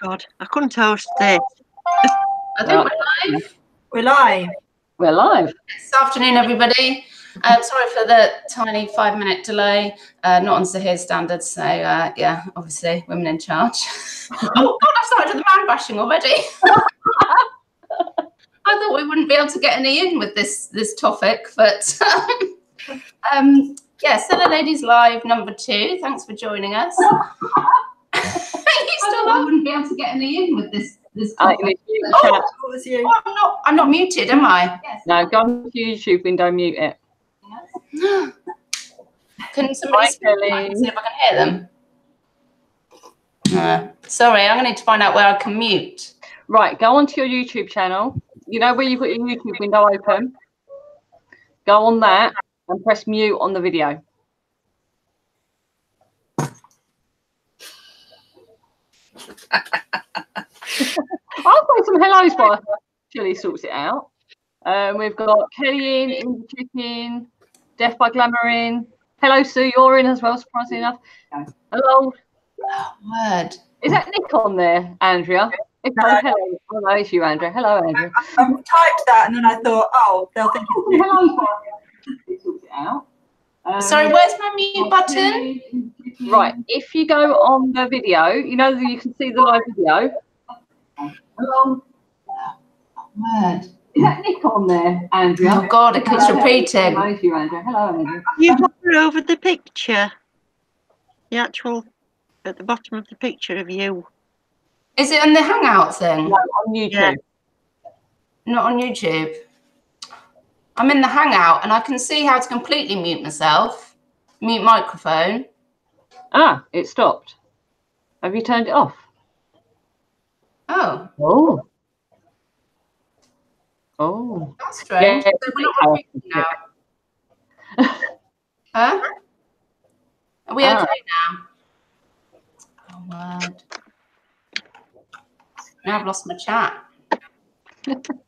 God, I couldn't host this. I think we're live. We're live. We're live. This afternoon, everybody. Um, sorry for the tiny five minute delay. Uh, not on Sahir's standards. So, uh, yeah, obviously, women in charge. oh, God, I've started with the man bashing already. I thought we wouldn't be able to get any in with this this topic, but um, yeah, Seller Ladies Live number two. Thanks for joining us. You still wouldn't be able to get any in with this this Uh, topic. Oh, you? Oh, I'm not. I'm not muted, am I? Yes. no, go on to YouTube window, mute it. Can somebody Hi, speak up see if I can hear them? Uh, sorry, I'm going to need to find out where I can mute. Right, go onto your YouTube channel. You know where you've got your YouTube window open? Go on that and press mute on the video. I'll play some hellos while Shelley sorts it out. Um, we've got Kelly in, in the chicken, Death by Glamour in. Hello, Sue, you're in as well, surprisingly enough. Hello. Word. Is that Nick on there, Andrea? If No. so, hello. Hello, it's you, Andrea. Hello, Andrea. I typed that and then I thought, oh, they'll think it's hello. Sort it out. Um, Sorry, where's my mute button? Right, if you go on the video, you know that you can see the live video. Hello. Word. Is that Nick on there, Andrea? Oh God, it keeps repeating. Hello, it's you, Andrea. Hello, Andrea. You hover over the picture. The actual at the bottom of the picture of you. Is it on the Hangout thing? No, on YouTube. Yeah. Not on YouTube. I'm in the Hangout and I can see how to completely mute myself. Mute microphone. Ah, it stopped. Have you turned it off? Oh, Oh. Oh. that's strange. Yeah, So we're not now. Huh? Are we Ah. okay now? Oh, word. Now I've lost my chat.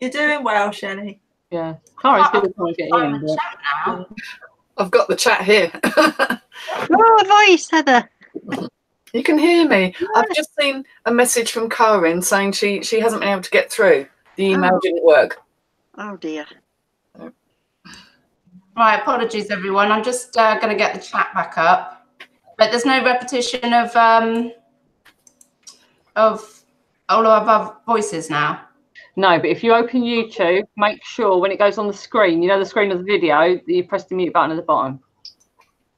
You're doing well, Shelley. Yeah. Clara's still trying to get I'm in. in but... I've got the chat here. Oh, a voice, Heather. you can hear me. I've just seen a message from Karen saying she she hasn't been able to get through. The email Oh. didn't work. Oh dear. Right, apologies everyone. I'm just uh, going to get the chat back up. But there's no repetition of um of all of our voices now. No, but if you open YouTube, make sure when it goes on the screen, you know the screen of the video, you press the mute button at the bottom.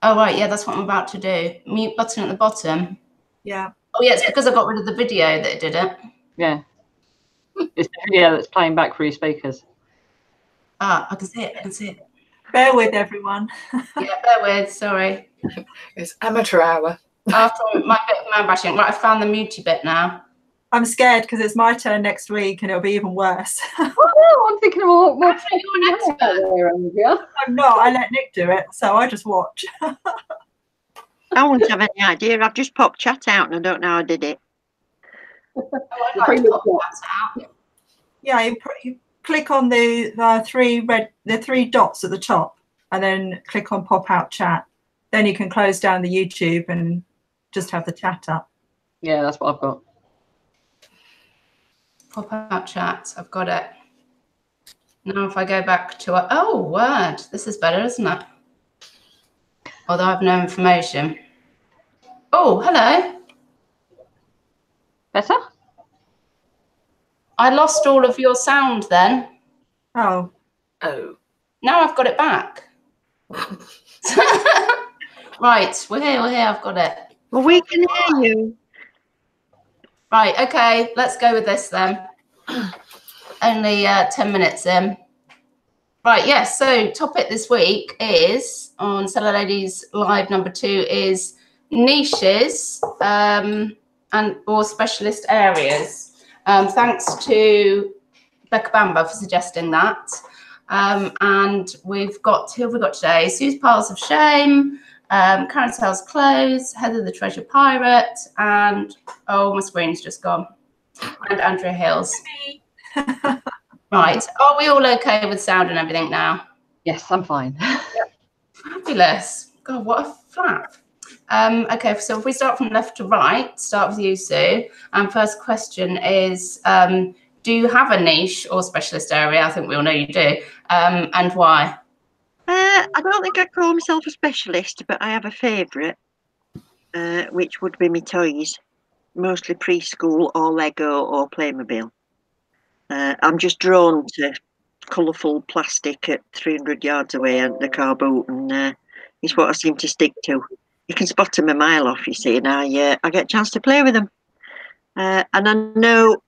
Oh right, yeah, that's what I'm about to do. Mute button at the bottom. Yeah. Oh yeah, it's because I got rid of the video that it did it. Yeah. it's the video that's playing back through your speakers. Ah, I can see it. I can see it. Bear with everyone. Yeah, bear with. Sorry. It's amateur hour. After my bit of man bashing, right, I found the mutey bit now. I'm scared because it's my turn next week and it'll be even worse. Oh, no, I'm thinking of what, what Actually, you're an expert. there, I'm not. I let Nick do it, so I just watch. I wouldn't have any idea. I've just popped chat out and I don't know how I did it. Oh, like pop out. Yeah, you, pr- you click on the uh, three red, the three dots at the top, and then click on pop out chat. Then you can close down the YouTube and just have the chat up. Yeah, that's what I've got. Pop out chat. I've got it. Now, if I go back to a, oh, word, this is better, isn't it? Although I have no information. Oh, hello. Better? I lost all of your sound then. Oh, Oh. Now I've got it back. right, we're here, we're here, I've got it. Well, we can hear you. Right, okay, let's go with this then. Only uh, 10 minutes in. Right, yes, so topic this week is on Seller Ladies Live number two is niches um, and or specialist areas. Um, thanks to Becca Bamba for suggesting that. Um, and we've got, who have we got today? Sue's Piles of Shame, um, Karen Sells Clothes, Heather the Treasure Pirate, and oh, my screen's just gone. And Andrea Hills. Right. Are we all okay with sound and everything now? Yes, I'm fine. Fabulous. God, what a flap. Um, okay, so if we start from left to right, start with you, Sue. And first question is um, Do you have a niche or specialist area? I think we all know you do. Um, and why? Uh, I don't think I call myself a specialist, but I have a favourite, uh, which would be my toys, mostly preschool or Lego or Playmobil. Uh, I'm just drawn to colourful plastic at 300 yards away and the car boot, and uh, it's what I seem to stick to. You can spot them a mile off, you see, and I, uh, I get a chance to play with them. Uh, and I know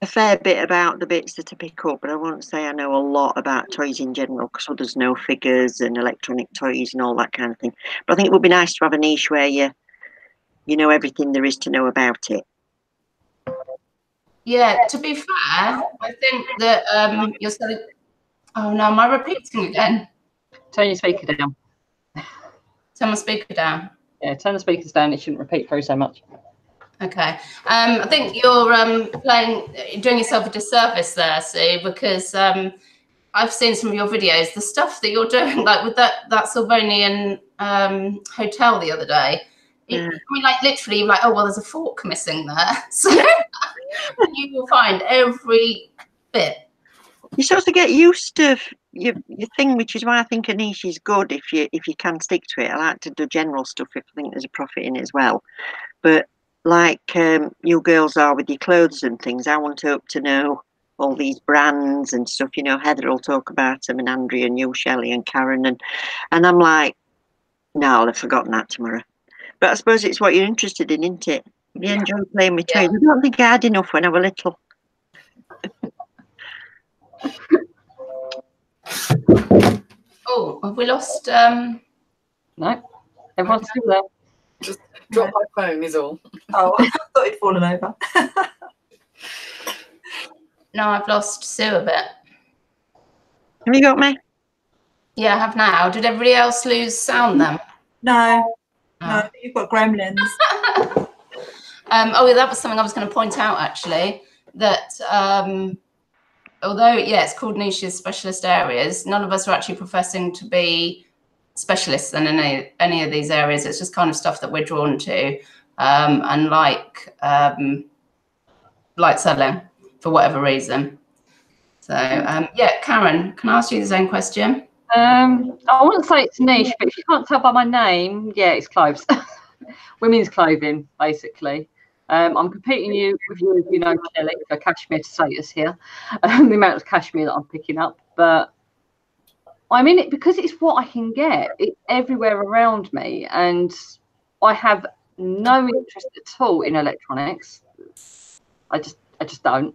a fair bit about the bits that I pick up, but I won't say I know a lot about toys in general because others know figures and electronic toys and all that kind of thing. But I think it would be nice to have a niche where you you know everything there is to know about it. Yeah, to be fair, I think that um, you're selling. Oh no, am I repeating again? Turn your speaker down. Turn my speaker down. Yeah, turn the speakers down. It shouldn't repeat through so much. Okay. Um, I think you're um, playing, doing yourself a disservice there, Sue, because um, I've seen some of your videos. The stuff that you're doing, like with that that Sylvanian um, hotel the other day. It, I mean, like literally, like, oh well, there's a fork missing there, so you will find every bit. You sort of get used to your your thing, which is why I think a niche is good if you if you can stick to it. I like to do general stuff if I think there's a profit in it as well. But like um, you girls are with your clothes and things, I want to to know all these brands and stuff. You know, Heather will talk about them, and Andrea and you, Shelley and Karen, and and I'm like, no, I'll have forgotten that tomorrow. But I suppose it's what you're interested in, isn't it? You enjoy playing with Yeah. toys. I don't think I had enough when I was little. Oh, have we lost? Um, No, everyone's still there. Drop my phone is all. Oh, I thought he'd fallen over. no, I've lost Sue a bit. Have you got me? Yeah, I have now. Did everybody else lose sound then? No, Oh. no, you've got gremlins. Um, oh, that was something I was going to point out actually. That um, although yeah, it's called niches, specialist areas. None of us are actually professing to be specialists in any any of these areas. It's just kind of stuff that we're drawn to um, and like um, like selling for whatever reason. So um, yeah, Karen, can I ask you the same question? Um, I wouldn't say it's niche, but if you can't tell by my name, yeah, it's clothes. Women's clothing, basically. Um, I'm competing you with you, you know, Kelly, for cashmere status here. Um, the amount of cashmere that I'm picking up, but I'm in it because it's what I can get. It's everywhere around me, and I have no interest at all in electronics. I just, I just don't.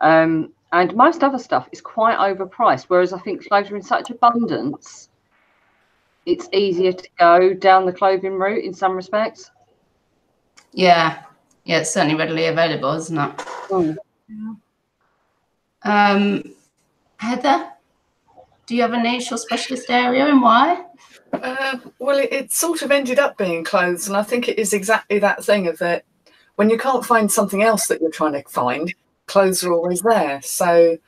Um, and most other stuff is quite overpriced. Whereas I think clothes are in such abundance, it's easier to go down the clothing route in some respects. Yeah, yeah, it's certainly readily available, isn't it? Um, Heather, do you have a niche or specialist area and why? Uh, well, it, it sort of ended up being clothes, and I think it is exactly that thing of that when you can't find something else that you're trying to find, clothes are always there. So,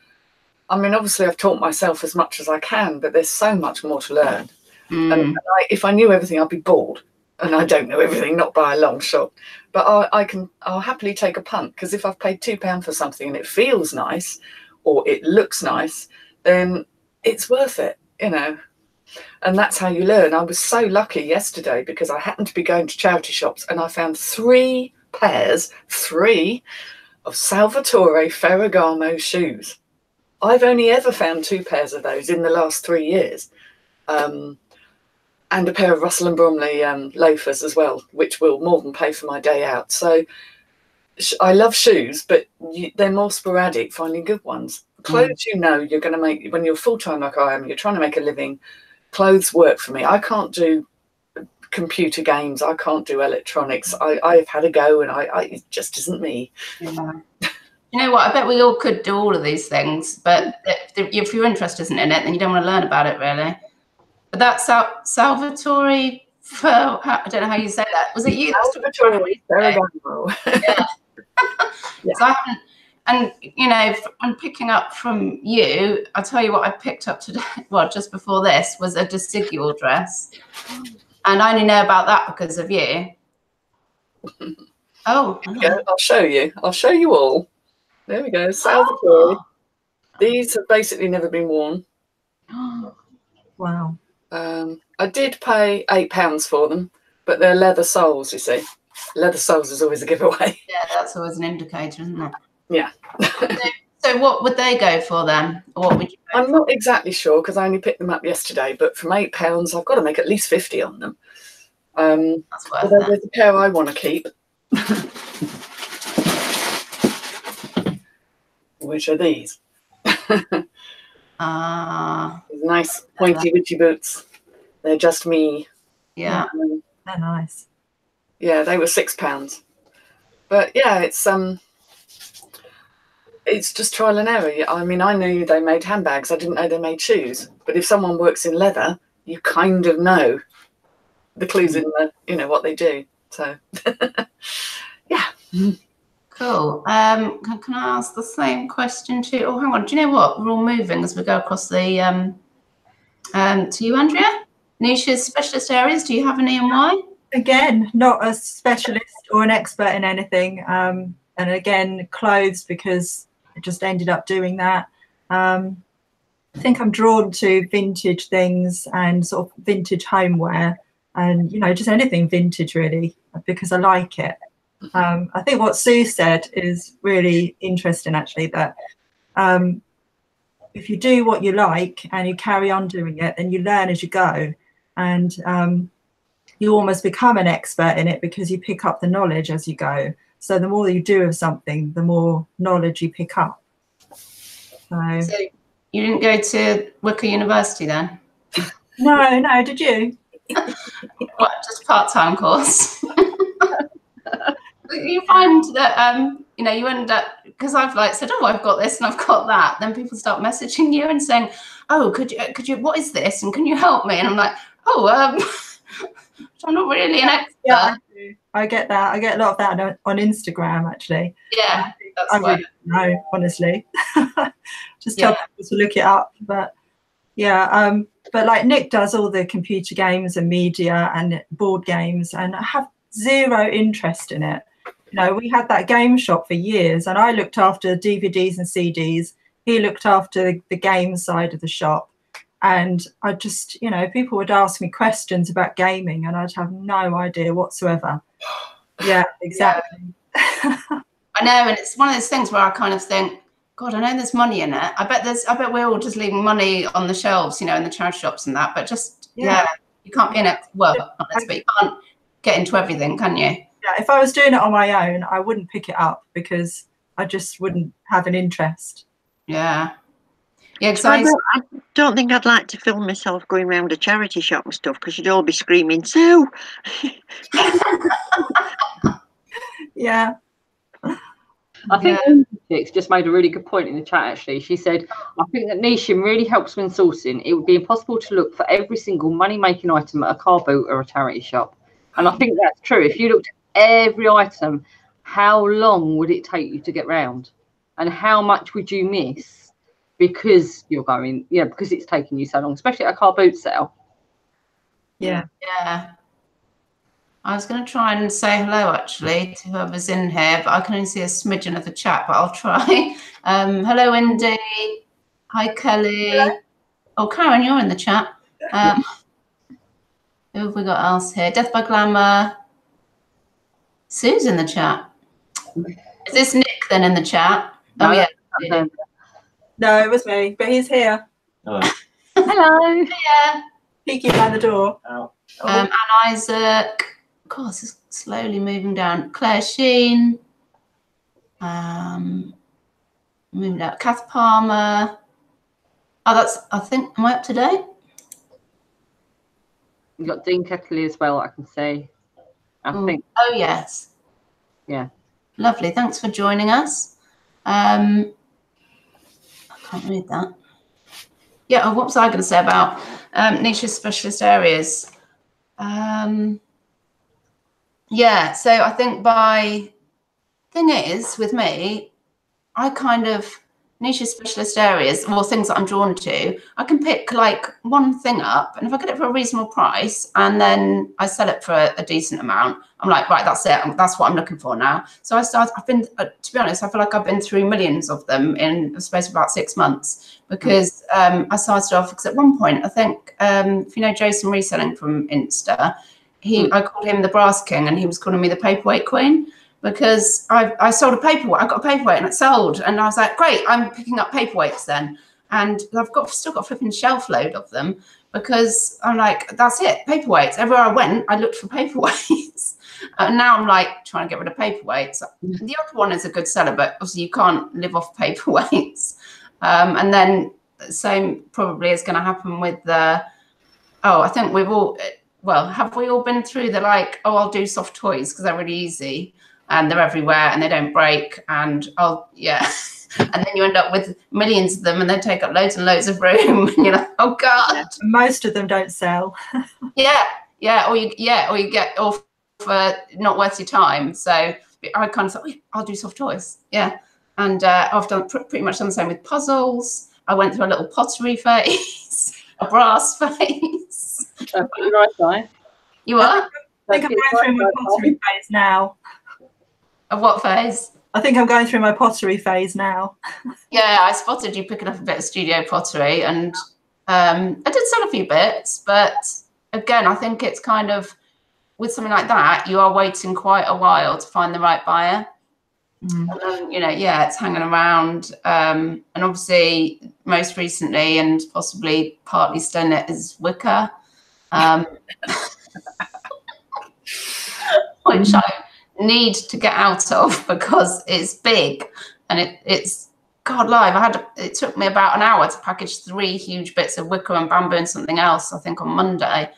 I mean, obviously, I've taught myself as much as I can, but there's so much more to learn. Mm, And I, if I knew everything, I'd be bored. And I don't know everything, not by a long shot. But I, I can, I'll happily take a punt because if I've paid two pound for something and it feels nice, or it looks nice, then it's worth it, you know. And that's how you learn. I was so lucky yesterday because I happened to be going to charity shops and I found three pairs, three of Salvatore Ferragamo shoes. I've only ever found two pairs of those in the last three years. Um, and a pair of Russell and Bromley um, loafers as well, which will more than pay for my day out. So I love shoes, but they're more sporadic finding good ones. Clothes, mm. you know, you're going to make when you're full time like I am. You're trying to make a living. Clothes work for me. I can't do computer games. I can't do electronics. I, I've had a go, and I, I it just isn't me. You know what? I bet we all could do all of these things, but if, if your interest isn't in it, then you don't want to learn about it, really. But that Sal- Salvatore, for, I don't know how you say that. Was it you? that was talking about it? Ferragamo. So I haven't, and you know, when picking up from you, I'll tell you what I picked up today. Well, just before this was a Desigual dress. and I only know about that because of you. Oh, Yeah, I'll show you. I'll show you all. There we go. Salvatore. These have basically never been worn. Wow. Um, I did pay eight pounds for them, but they're leather soles. You see, leather soles is always a giveaway. yeah, that's always an indicator, isn't it? Yeah. So, what would they go for then? What would you? I'm for? not exactly sure because I only picked them up yesterday, but from eight pounds, I've got to make at least fifty on them. Um, That's worth although it. there's a pair I want to keep, which are these. Ah, These nice pointy witchy boots. They're just me. yeah. Um, They're nice. yeah, they were six pounds. But yeah, it's um, it's just trial and error. I mean, I knew they made handbags. I didn't know they made shoes. But if someone works in leather, you kind of know the clues in the, you know, what they do. So yeah, Cool. Um, can, can I ask the same question to? Oh, hang on. Do you know what? We're all moving as we go across the. Um, um, to you, Andrea. Niches, specialist areas. Do you have any and why? Again, not a specialist or an expert in anything. Um, and again, clothes because I just ended up doing that. Um, I think I'm drawn to vintage things and sort of vintage homeware and, you know, just anything vintage really because I like it. Um, I think what Sue said is really interesting actually that um, if you do what you like and you carry on doing it, then you learn as you go. And um, you almost become an expert in it because you pick up the knowledge as you go. So the more you do of something, the more knowledge you pick up. So So you didn't go to Wicker University then? no, no, did you? What, just part time course? you find that um, you know you end up because I've like said, oh, I've got this and I've got that. Then people start messaging you and saying, oh, could you could you what is this and can you help me? And I'm like, oh, um, I'm not really an expert. Yeah, I, get that. I get a lot of that on, on Instagram actually. Yeah, that's I really don't know, honestly. Just tell Yeah. people to look it up. But yeah, um, but like Nick does all the computer games and media and board games, and I have zero interest in it. You know, we had that game shop for years, and I looked after DVDs and CDs. He looked after the game side of the shop. And I just, you know, people would ask me questions about gaming, and I'd have no idea whatsoever. Yeah, exactly. I know, and it's one of those things where I kind of think, God, I know there's money in it. I bet there's. I bet we're all just leaving money on the shelves, you know, in the charity shops and that. But just yeah, Yeah. you can't be in it. Well, ex, but you can't get into everything, can you? yeah, if I was doing it on my own, I wouldn't pick it up because I just wouldn't have an interest. Yeah, yeah. Because I I, don't, I don't think I'd like to film myself going around a charity shop and stuff because you'd all be screaming, Sue! Yeah, I think Olympics just made a really good point in the chat. Actually, she said, "I think that niching really helps when sourcing. It would be impossible to look for every single money-making item at a car boot or a charity shop." And I think that's true. If you looked at every item, how long would it take you to get round, and how much would you miss because you're going, yeah, because it's taking you so long, especially at a car boot sale. yeah. yeah. I was going to try and say hello actually to whoever's in here, but I can only see a smidgen of the chat. But I'll try. Um, hello, Indy. Hi, Kelly. Oh, Karen, you're in the chat. Um, who have we got else here? Death by Glamour. Sue's in the chat. Is this Nick then in the chat? Oh yeah. No, it was me, but he's here, Oh, Hello. Yeah. peeking by the door. ow. Oh, Um, Anne Isaac. Of course, it's slowly moving down. Claire Sheen. Um, moving down. Kath Palmer. Oh, that's, I think, am I up to date? You got Dean Keckley as well. I can see. I Mm. think Oh, yes. Yeah. Lovely. Thanks for joining us. Um, I can't read that. Yeah, oh, what was I going to say about um, niche specialist areas? Um, yeah, so I think by thing is with me, I kind of niche specialist areas or things that I'm drawn to, I can pick like one thing up, and if I get it for a reasonable price, and then I sell it for a, a decent amount, I'm like, right, that's it. That's what I'm looking for now. So I start. I've been, uh, to be honest, I feel like I've been through millions of them in a space of about six months because um, I started off because at one point I think um, if you know Jason Reselling from Insta, he I called him the Brass King, and he was calling me the Paperweight Queen because I, I sold a paperweight. I got a paperweight and it sold. And I was like, great, I'm picking up paperweights then. And I've got still got a flipping shelf load of them because I'm like, that's it, paperweights. Everywhere I went, I looked for paperweights. and now I'm like trying to get rid of paperweights. The other one is a good seller, but obviously you can't live off paperweights. Um, and then same probably is going to happen with the, oh, I think we've all, well, have we all been through the like, oh, I'll do soft toys because they're really easy and they're everywhere and they don't break and oh yeah. And then you end up with millions of them and they take up loads and loads of room and you're like oh god. Most of them don't sell. yeah yeah or you yeah or you get off for not worth your time. So i kind of thought "Oh, i'll do soft toys. Yeah. And uh, i've done pr- pretty much done the same with puzzles. I went through a little pottery phase a brass phase. Uh, put your right eye. you are? I think I'm going through my pottery phase now. Of what phase I think I'm going through my pottery phase now. Yeah, I spotted you picking up a bit of studio pottery, and um, I did sell a few bits, but again, I think it's kind of with something like that, you are waiting quite a while to find the right buyer. Mm. And then, you know, yeah, it's hanging around, um, and obviously, most recently, and possibly partly still it is Wicker, um, which I need to get out of because it's big and it, it's God live. I had it took me about an hour to package three huge bits of wicker and bamboo and something else. I think on Monday,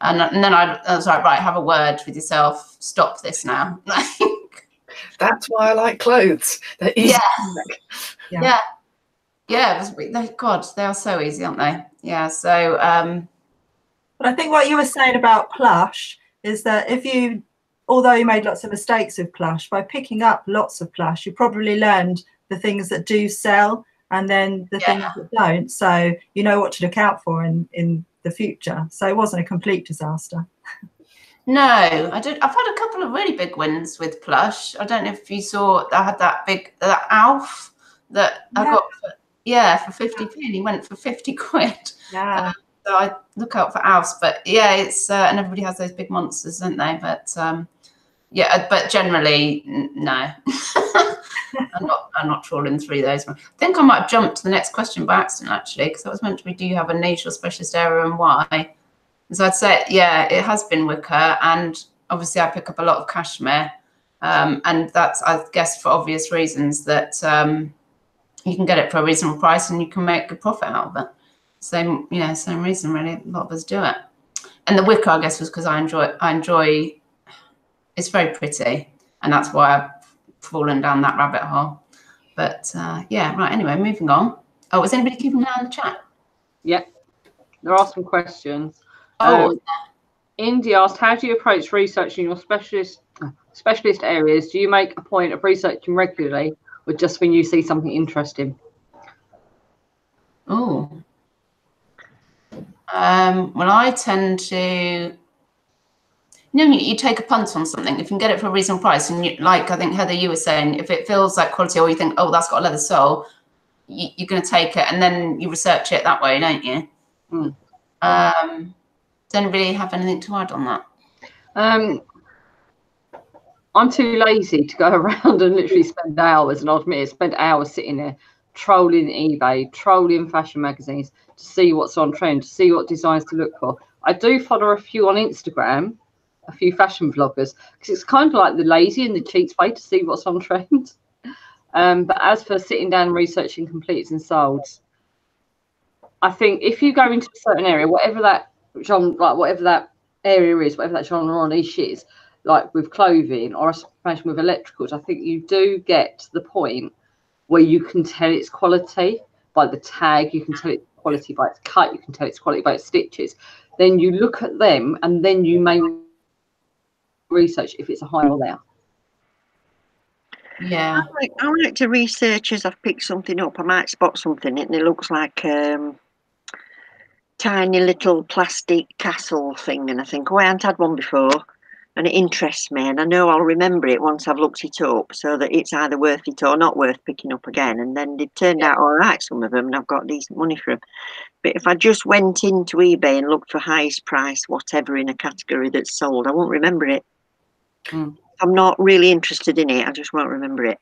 and, and then I, I was like, right, have a word with yourself. Stop this now. That's why I like clothes. They're easy. Yeah. to make. Yeah. yeah, yeah. it was- they, God, they are so easy, aren't they? Yeah. So um, But I think what you were saying about plush is that if you, although you made lots of mistakes with plush, by picking up lots of plush, you probably learned the things that do sell and then the things that don't. So you know what to look out for in, in the future. So it wasn't a complete disaster. No, I did. I've had a couple of really big wins with plush. I don't know if you saw. I had that big that Alf that I got. For, yeah, for fifty p, and he went for fifty quid. Yeah. So I look out for Alfs, but yeah, it's uh, and everybody has those big monsters, don't they? But um, yeah, uh, but generally, no. I'm not. I'm not trawling through those. I think I might have jumped to the next question by accident actually, because I was meant to be. Do you have a or specialist area and why? So I'd say, yeah, it has been wicker, and obviously I pick up a lot of cashmere, um, and that's I guess for obvious reasons that um, you can get it for a reasonable price and you can make a profit out of it. Same, you know, same reason really. A lot of us do it, and the wicker, I guess, was because I enjoy. I enjoy. It's very pretty, and that's why I've fallen down that rabbit hole. But uh, yeah, right. Anyway, moving on. Oh, is anybody keeping an eye on the chat? Yep. There are some questions. Oh, Um, Indy asked, how do you approach researching your specialist specialist areas? Do you make a point of researching regularly or just when you see something interesting? Oh. Um, well, I tend to. You know, you, take a punt on something. If you can get it for a reasonable price, and you, like I think Heather, you were saying, if it feels like quality, or you think, oh, that's got a leather sole, you, you're going to take it, and then you research it that way, don't you? Hmm. Um, does anybody have anything to add on that? Um, I'm too lazy to go around and literally spend hours, and I'll admit it, spend hours sitting there trolling eBay, trolling fashion magazines to see what's on trend, to see what designs to look for. I do follow a few on Instagram, a few fashion vloggers, because it's kind of like the lazy and the cheats way to see what's on trend. Um, but as for sitting down researching completes and solds, I think if you go into a certain area, whatever that genre, like whatever that area is, whatever that genre or niche is, like with clothing or fashion with electricals, I think you do get to the point where you can tell its quality by the tag, you can tell its quality by its cut, you can tell its quality by its stitches. Then you look at them and then you may research if it's a high or low. Yeah. I like, I like to research as I've picked something up. I might spot something and it looks like um, tiny little plastic castle thing, and I think, oh, I haven't had one before, and it interests me, and I know I'll remember it once I've looked it up, so that it's either worth it or not worth picking up again. And then they've turned out all right, some of them, and I've got decent money for them. But if I just went into eBay and looked for highest price, whatever in a category that's sold, I won't remember it. Mm. I'm not really interested in it. I just won't remember it.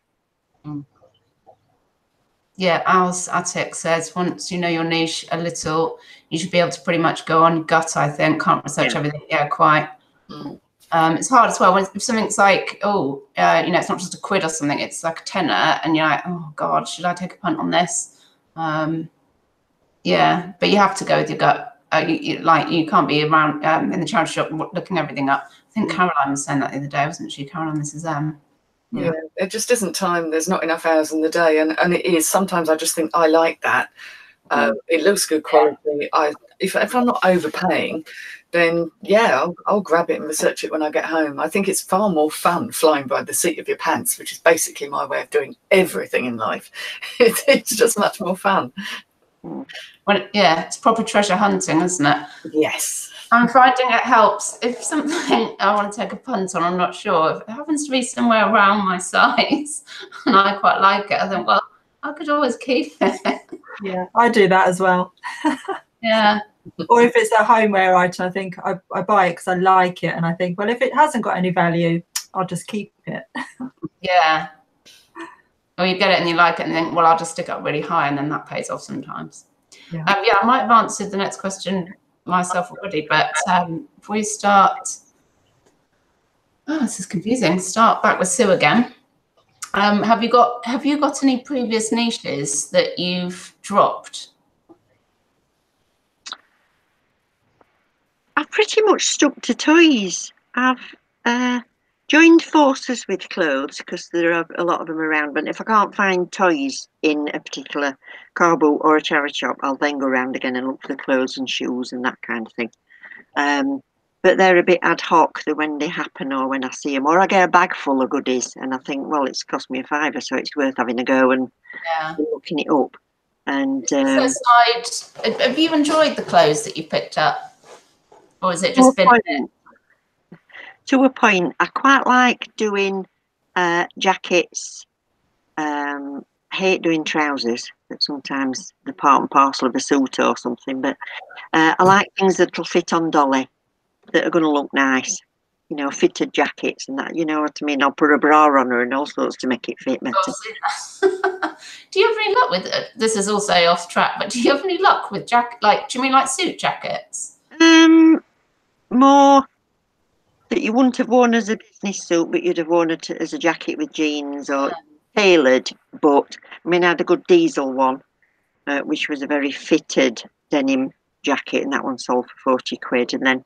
Yeah, Al's Attic says once you know your niche a little, you should be able to pretty much go on gut, I think. Can't research Yeah. everything. Yeah, quite. Mm. Um, it's hard as well when if something's like, oh, uh, you know, it's not just a quid or something, it's like a tenner, and you're like, oh God, should I take a punt on this? Um, yeah, but you have to go with your gut. Uh, you, you, like you can't be around um, in the charity shop looking everything up. I think Mm. Caroline was saying that the other day, wasn't she? Caroline, this is um, Yeah. There just isn't time. There's not enough hours in the day, and and it is. Sometimes I just think I like that. Um, it looks good quality. I if if I'm not overpaying, then yeah, I'll, I'll grab it and research it when I get home. I think it's far more fun flying by the seat of your pants, which is basically my way of doing everything in life. It's, it's just much more fun. when yeah, it's proper treasure hunting, isn't it? Yes. I'm finding it helps if something I want to take a punt on. I'm not sure if it happens to be somewhere around my size, and I quite like it. I think, well, I could always keep it. Yeah, I do that as well. yeah, or if it's a homeware item, I think I, I buy it because I like it, and I think, well, if it hasn't got any value, I'll just keep it. yeah. Or you get it and you like it, and think, well, I'll just stick it up really high, and then that pays off sometimes. Yeah. Um, yeah, I might have answered the next question myself already, but um, if we start, oh, this is confusing. Start back with Sue again. Um, have you got Have you got any previous niches that you've dropped? I've pretty much stuck to toys. I've uh, joined forces with clothes because there are a lot of them around. But if I can't find toys in a particular car boot or a charity shop, I'll then go around again and look for the clothes and shoes and that kind of thing. Um, but they're a bit ad hoc that when they happen or when I see them, or I get a bag full of goodies and I think, well, it's cost me a fiver, so it's worth having a go and Yeah. looking it up. And um, aside, have you enjoyed the clothes that you picked up, or has it just been? To a point, I quite like doing uh, jackets. Um, hate doing trousers, but sometimes they're part and parcel of a suit or something. But uh, I like things that'll fit on dolly, that are going to look nice. You know, fitted jackets and that. You know what I mean? I'll put a bra on her and all sorts to make it fit better. do you have any luck with it? This is also off track, but do you have any luck with jacket? Like, do you mean like suit jackets? Um, more that you wouldn't have worn as a business suit, but you'd have worn it as a jacket with jeans or tailored. But I mean, I had a good diesel one, uh, which was a very fitted denim jacket, and that one sold for forty quid. And then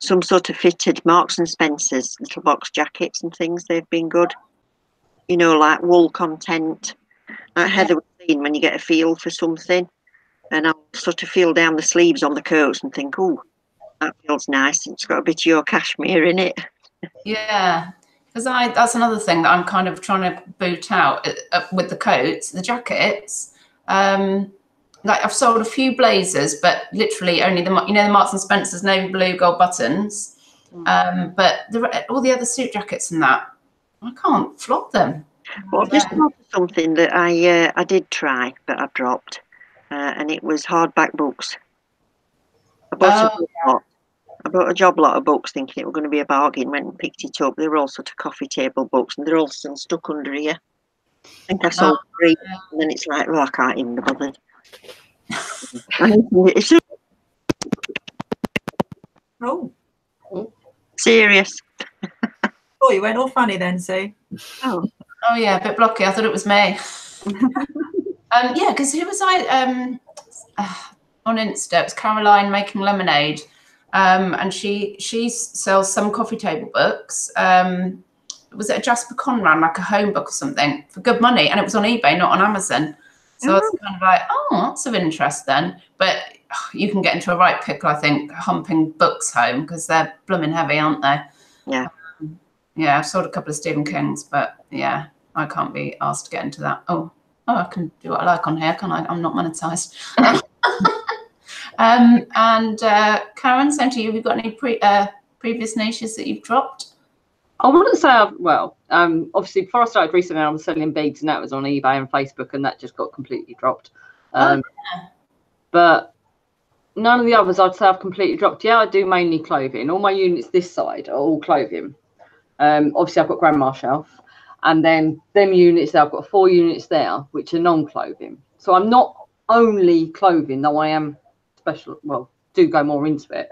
some sort of fitted Marks and Spencers little box jackets and things. They've been good. You know, like wool content. Like Heather was saying, when you get a feel for something, and I'll sort of feel down the sleeves on the coats and think, oh, that feels nice. It's got a bit of your cashmere in it. Yeah, because I that's another thing that I'm kind of trying to boot out uh, uh, with the coats, the jackets. Um, like I've sold a few blazers, but literally only the you know the Marks and Spencers navy blue gold buttons. Um, but the, all the other suit jackets and that, I can't flog them. Well, I've just something that I uh, I did try, but I dropped, uh, and it was hardback books. I bought, Oh, a. I bought a job lot of books thinking it were going to be a bargain. Went and picked it up. They were all sort of coffee table books, and they're all still stuck under here. I think I sold three, and then it's like, well, I can't even be bothered. Oh, serious. oh, you went all funny then, Sue. Oh yeah, a bit blocky. I thought it was me. um, yeah, because who was I um, uh, on Insta? It was Caroline making lemonade, um, and she she sells some coffee table books. Um, was it a Jasper Conran, like a home book or something, for good money? And it was on eBay, not on Amazon. So I was kind of like, oh, lots of interest then. But oh, you can get into a right pickle, I think, humping books home because they're blooming heavy, aren't they? Yeah. Um, yeah, I've sold a couple of Stephen Kings, but yeah, I can't be asked to get into that. Oh, oh, I can do what I like on here, can I? I'm not monetized. um, and uh, Karen, same to you. Have you got any pre, uh, previous niches that you've dropped? I wouldn't say I've, well, um, obviously before I started recently, I was selling beads and that was on eBay and Facebook and that just got completely dropped. Um, But none of the others I'd say I've completely dropped. Yeah, I do mainly clothing. All my units this side are all clothing. Um, obviously I've got grandma shelf and then them units there, I've got four units there which are non-clothing. So I'm not only clothing, though I am special, well, do go more into it.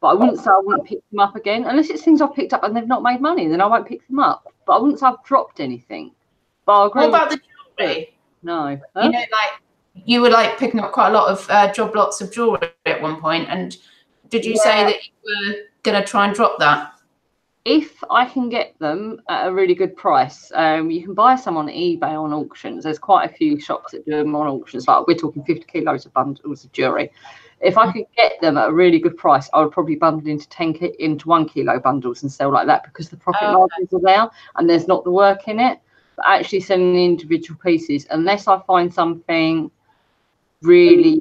But I wouldn't say I wouldn't pick them up again unless it's things I've picked up and they've not made money. Then I won't pick them up. But I wouldn't say I've dropped anything. But I agree. What about the jewelry? no. Huh? You know, like you were like picking up quite a lot of uh, job lots of jewelry at one point, and did you say that you were going to try and drop that? If I can get them at a really good price, um, you can buy some on eBay on auctions. There's quite a few shops that do them on auctions. Like we're talking 50 kilos of bundles of jewelry. If I could get them at a really good price, I would probably bundle into 10 ki- into one kilo bundles and sell like that because the profit Oh, margins are there and there's not the work in it. But actually selling the individual pieces, unless I find something really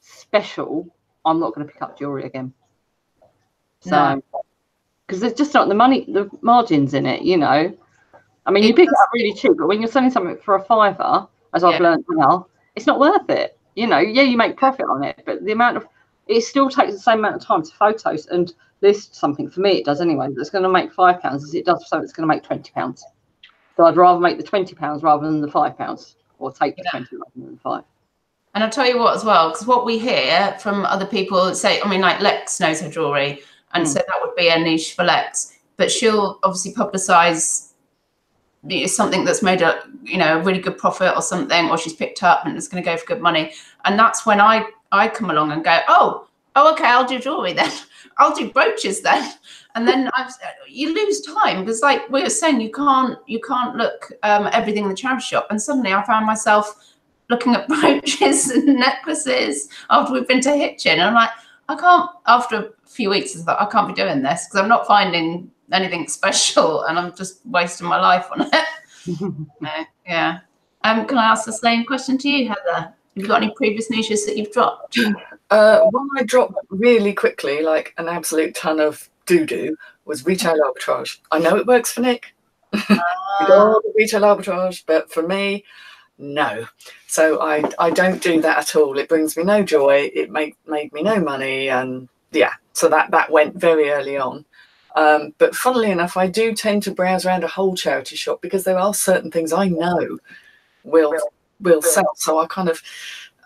special, I'm not going to pick up jewelry again. So No. Because there's just not the money, the margins in it, you know. I mean, you It pick it up really cheap, but when you're selling something for a fiver, as I've Yeah. learned now, it's not worth it. You know, yeah, you make profit on it, but the amount of it still takes the same amount of time to photos and list something. For me, it does anyway. That's going to make five pounds as it does for something that's going to make twenty pounds. So I'd rather make the twenty pounds rather than the five pounds, or take the Yeah. twenty rather than the five. And I'll tell you what as well, because what we hear from other people say, I mean, like Lex knows her jewelry, and Mm. so that would be a niche for Lex. But she'll obviously publicize something that's made a you know a really good profit or something, or she's picked up and it's going to go for good money. And that's when I I come along and go, oh, oh, okay, I'll do jewelry then. I'll do brooches then. And then I've, you lose time because, like we were saying, you can't you can't look um, everything in the charity shop. And suddenly I found myself looking at brooches and necklaces after we've been to Hitchin. And I'm like, I can't, after a few weeks, I thought, I can't be doing this because I'm not finding anything special and I'm just wasting my life on it. No, yeah. Um, can I ask the same question to you, Heather? Have you got any previous niches that you've dropped? Uh, one I dropped really quickly, like an absolute ton of doo doo, was retail arbitrage. I know it works for Nick. We got all the retail arbitrage, but for me, no. So I, I don't do that at all. It brings me no joy. It made made me no money, and yeah. So that that went very early on. Um, but funnily enough, I do tend to browse around a whole charity shop because there are certain things I know will will sell. So I kind of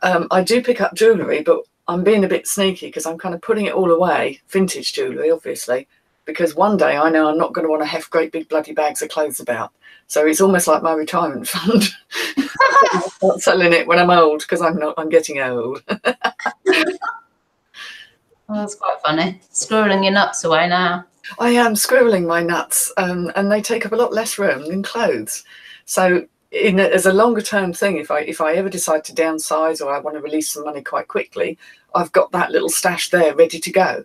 um, I do pick up jewellery, but I'm being a bit sneaky because I'm kind of putting it all away, vintage jewellery, obviously, because one day I know I'm not going to want to have great big bloody bags of clothes about. So it's almost like my retirement fund. I'll start selling it when I'm old because I'm not. I'm getting old. Oh, that's quite funny. Squirreling your nuts away now. I am squirreling my nuts, um, and they take up a lot less room than clothes. So, in a, as a longer term thing, if I if I ever decide to downsize or I want to release some money quite quickly, I've got that little stash there ready to go.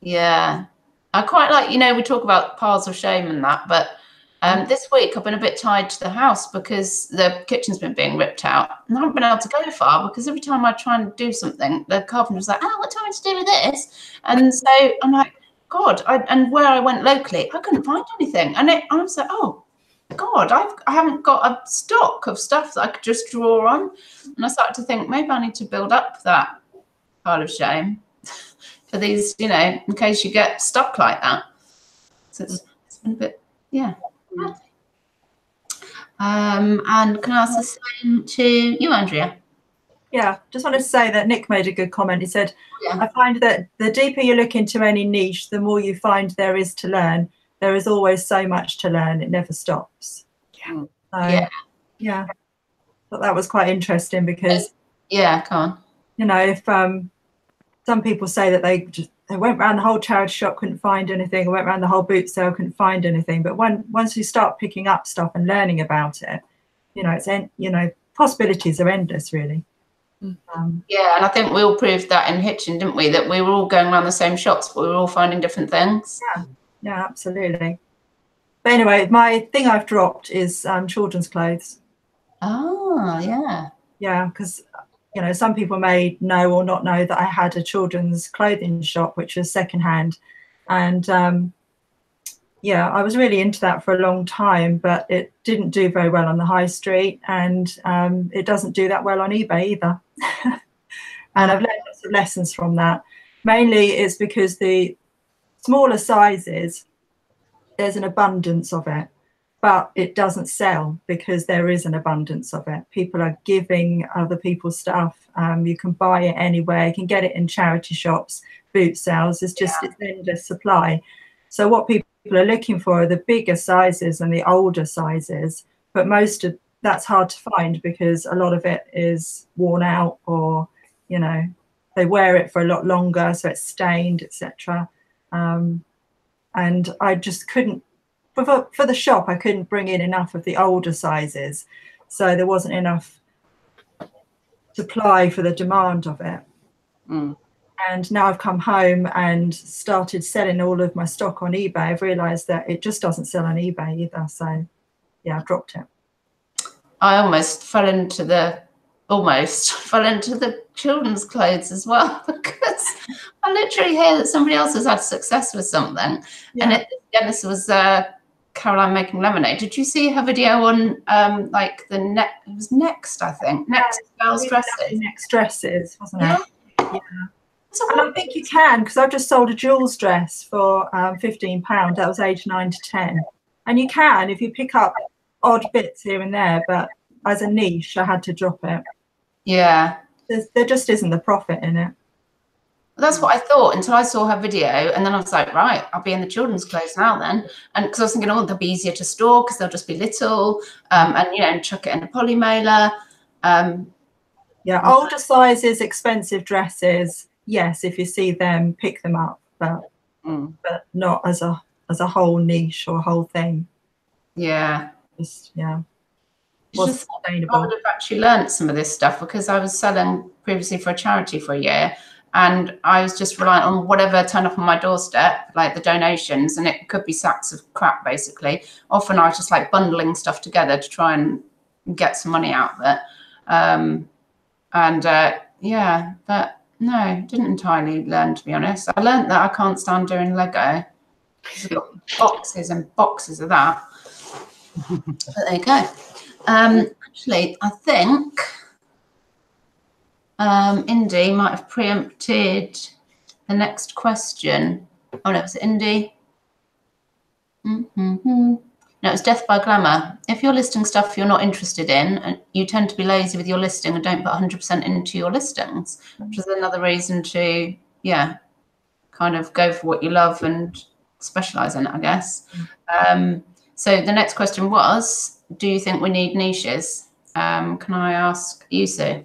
Yeah. I quite like, you know, we talk about piles of shame and that, but um, this week I've been a bit tied to the house because the kitchen's been being ripped out. And I haven't been able to go far because every time I try and do something, the carpenter's like, oh, what time to do with this? And so I'm like, God, I, and where I went locally, I couldn't find anything. And it, I was like, oh, God, I've, I haven't got a stock of stuff that I could just draw on. And I started to think maybe I need to build up that pile of shame for these, you know, in case you get stuck like that. So it's, it's been a bit, yeah. Um, and can I ask the same to you, Andrea? Yeah, just wanted to say that Nick made a good comment. He said, Yeah. I find that the deeper you look into any niche, the more you find there is to learn. There is always so much to learn, it never stops. Yeah. So, Yeah. yeah. Thought that was quite interesting because, Yeah, come on. you know, if um, some people say that they just they went around the whole charity shop, couldn't find anything, I went around the whole boot sale, couldn't find anything. But when once you start picking up stuff and learning about it, you know, it's en- you know, possibilities are endless, really. Mm. Um, Yeah, and I think we all proved that in Hitchin, didn't we? That we were all going around the same shops, but we were all finding different things. Yeah, yeah, absolutely. But but anyway, my thing I've dropped is um, children's clothes. Oh, yeah. Yeah, because you know some people may know or not know that I had a children's clothing shop, which was secondhand, and um, yeah, I was really into that for a long time, but it didn't do very well on the high street, and um, it doesn't do that well on eBay either. and I've learned lots of lessons from that. Mainly, it's because the smaller sizes, there's an abundance of it, but it doesn't sell because there is an abundance of it. People are giving other people stuff. Um, you can buy it anywhere. You can get it in charity shops, boot sales. It's just it's endless supply. So what people are looking for are the bigger sizes and the older sizes, but most of that's hard to find because a lot of it is worn out or you know they wear it for a lot longer so it's stained etc um, and i just couldn't for, for the shop i couldn't bring in enough of the older sizes so there wasn't enough supply for the demand of it Mm. and now I've come home and started selling all of my stock on eBay. I've realised that it just doesn't sell on eBay either. So, yeah, I've dropped it. I almost fell into the almost fell into the children's clothes as well because I literally hear that somebody else has had success with something, and it, this was uh, Caroline making lemonade. Did you see her video on um, like the net? It was next, I think. Next girls dresses. Next dresses, wasn't Yeah. it? So And I think you can because I've just sold a Joules dress for um, fifteen pound. That was age nine to ten, and you can if you pick up odd bits here and there. But as a niche, I had to drop it. yeah, There's, there just isn't the profit in it. That's what I thought until I saw her video, and then I was like, right, I'll be in the children's clothes now then, and because I was thinking, oh, they'll be easier to store because they'll just be little, um, and you know, and chuck it in a poly mailer. Um, Yeah, older sizes, expensive dresses. Yes, if you see them, pick them up, but Mm. but not as a as a whole niche or a whole thing. yeah, Just yeah, was just- I would have actually learned some of this stuff because I was selling previously for a charity for a year and I was just reliant on whatever turned up on my doorstep, like the donations, and it could be sacks of crap basically. Often I was just like bundling stuff together to try and get some money out of it. Um, and uh, yeah, but no, didn't entirely learn to be honest. I learned that I can't stand doing Lego. Boxes and boxes of that. but there you go. Um, actually, I think um, Indy might have preempted the next question. Oh, no, it was Indy. Mm-hmm. No, it was Death by Glamour. If you're listing stuff you're not interested in, and you tend to be lazy with your listing and don't put 100% into your listings, which is another reason to, yeah, kind of go for what you love and specialize in it, I guess. Um, so the next question was, do you think we need niches? Um, can I ask you, Sue?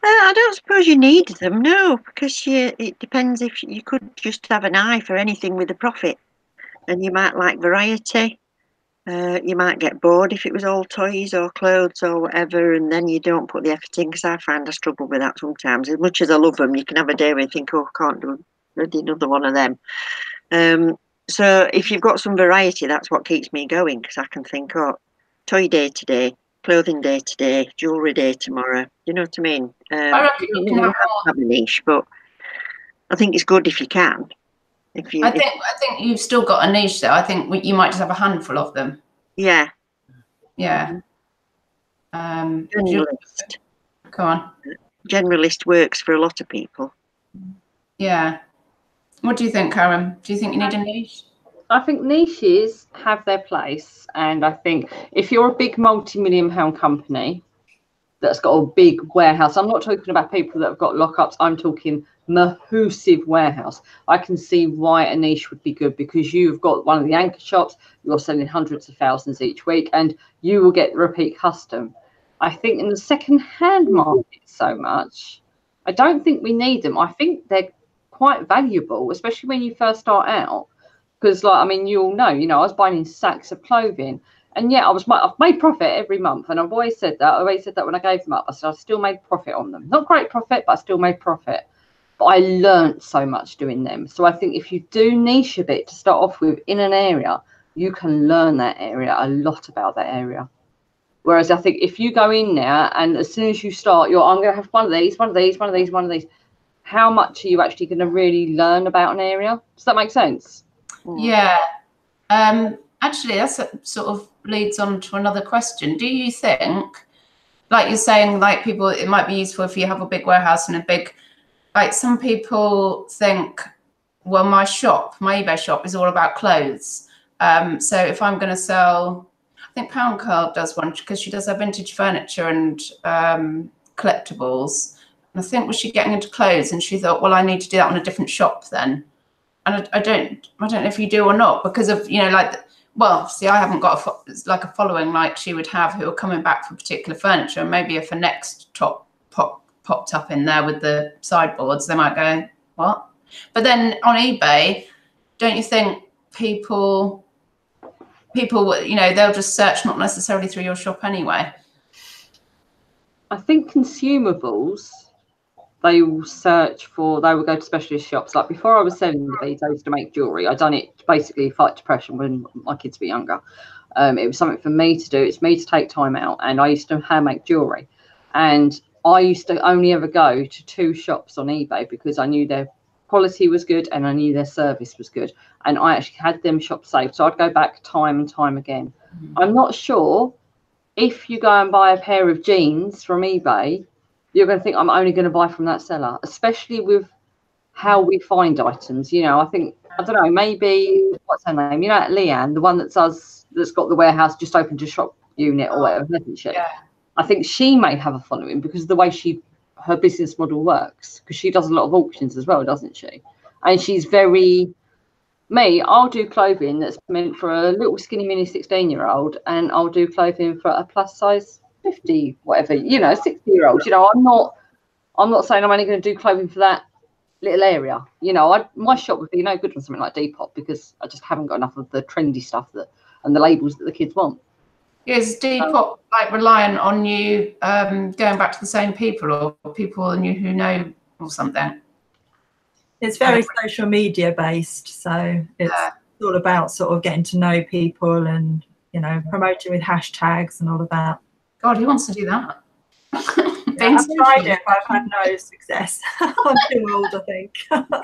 Uh, I don't suppose you need them, no, because you, it depends if you could just have an eye for anything with a profit, and you might like variety. Uh, you might get bored if it was all toys or clothes or whatever, and then you don't put the effort in. Because I find I struggle with that sometimes. As much as I love them, you can have a day where you think, "Oh, I can't do another one of them." Um, so if you've got some variety, that's what keeps me going. Because I can think, "Oh, toy day today, clothing day today, jewelry day tomorrow." You know what I mean? Um, I reckon you can don't have have a niche, but I think it's good if you can. If you, I if- think I think you've still got a niche though. I think we, you might just have a handful of them. yeah, Yeah. Um, generalist. go on. Generalist works for a lot of people. Yeah. What do you think, Karen? Do you think you need a niche? I think niches have their place, and I think if you're a big multi-million pound company that's got a big warehouse, I'm not talking about people that have got lockups. I'm talking massive warehouse. I can see why a niche would be good because you've got one of the anchor shops. You're selling hundreds of thousands each week, and you will get repeat custom. I think in the second-hand market so much, I don't think we need them. I think they're quite valuable, especially when you first start out because like I mean you all know you know I was buying in sacks of clothing and yet I was I've made profit every month and I've always said that I always said that when I gave them up I said I still made profit on them not great profit but I still made profit but I learnt so much doing them so I think if you do niche a bit to start off with in an area you can learn that area a lot about that area. Whereas I think if you go in there and as soon as you start, you're I'm going to have one of these, one of these, one of these, one of these. How much are you actually going to really learn about an area? Does that make sense? Yeah. Um, actually, that's a, sort of leads on to another question. Do you think, like you're saying, like people, it might be useful if you have a big warehouse and a big, like some people think, well, my shop, my eBay shop is all about clothes. Um, so if I'm going to sell, I think Pound Girl does one because she does her vintage furniture and um, collectibles. And I think was she getting into clothes, and she thought, well, I need to do that on a different shop then. And I, I don't, I don't know if you do or not because of you know like. Well, see, I haven't got a fo- like a following like she would have who are coming back for particular furniture. And maybe if a next top pop popped up in there with the sideboards, they might go, "What?" But then on eBay, don't you think people people you know they'll just search not necessarily through your shop anyway I think consumables, they will search for, they will go to specialist shops. Like before I was selling these, I used to make jewellery. I done it basically fight depression when my kids were younger. Um, it was something for me to do. It's me to take time out. And I used to hand make jewellery. And I used to only ever go to two shops on eBay because I knew their quality was good and I knew their service was good. And I actually had them shop saved. So I'd go back time and time again. I'm not sure if you go and buy a pair of jeans from eBay, you're going to think I'm only going to buy from that seller, especially with how we find items. You know, I think I don't know, maybe what's her name? You know, Leanne, the one that does that's got the warehouse just opened a shop unit or whatever, hasn't she? Yeah. I think she may have a following because of the way she her business model works. Because she does a lot of auctions as well, doesn't she? And she's very me, I'll do clothing that's meant for a little skinny mini 16 year old, and I'll do clothing for a plus size 50, whatever, you know, 60 year old. You know, I'm not I'm not saying I'm only going to do clothing for that little area. You know, I, my shop would be no good on something like Depop because I just haven't got enough of the trendy stuff that and the labels that the kids want. is depop like reliant on you um going back to the same people or people and you who know or something It's very social media based, so it's Yeah. all about sort of getting to know people and you know promoting with hashtags and all of that. God who wants to do that Yeah, Being I've tried it, but I've had no success. I'm too old, I think.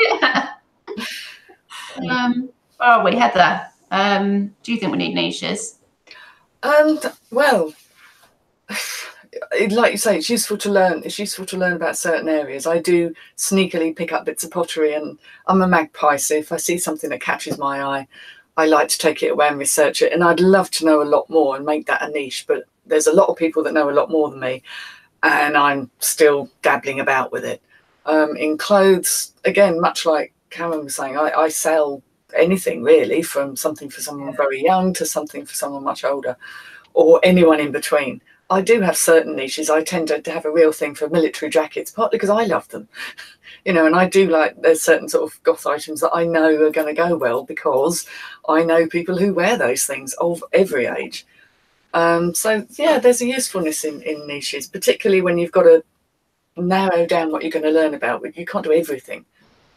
yeah. um where are we heather um do you think we need niches And well, it- like you say, it's useful to learn. It's useful to learn about certain areas. I do sneakily pick up bits of pottery, and I'm a magpie. So if I see something that catches my eye, I like to take it away and research it. And I'd love to know a lot more and make that a niche. But there's a lot of people that know a lot more than me, and I'm still dabbling about with it. Um, in clothes, again, much like Karen was saying, I, I sell anything really, from something for someone very young to something for someone much older, or anyone in between. I do have certain niches. I tend to, to have a real thing for military jackets, partly because I love them, you know, and I do like there's certain sort of goth items that I know are going to go well because I know people who wear those things of every age. Um, so yeah, there's a usefulness in, in niches, particularly when you've got to narrow down what you're going to learn about. You can't do everything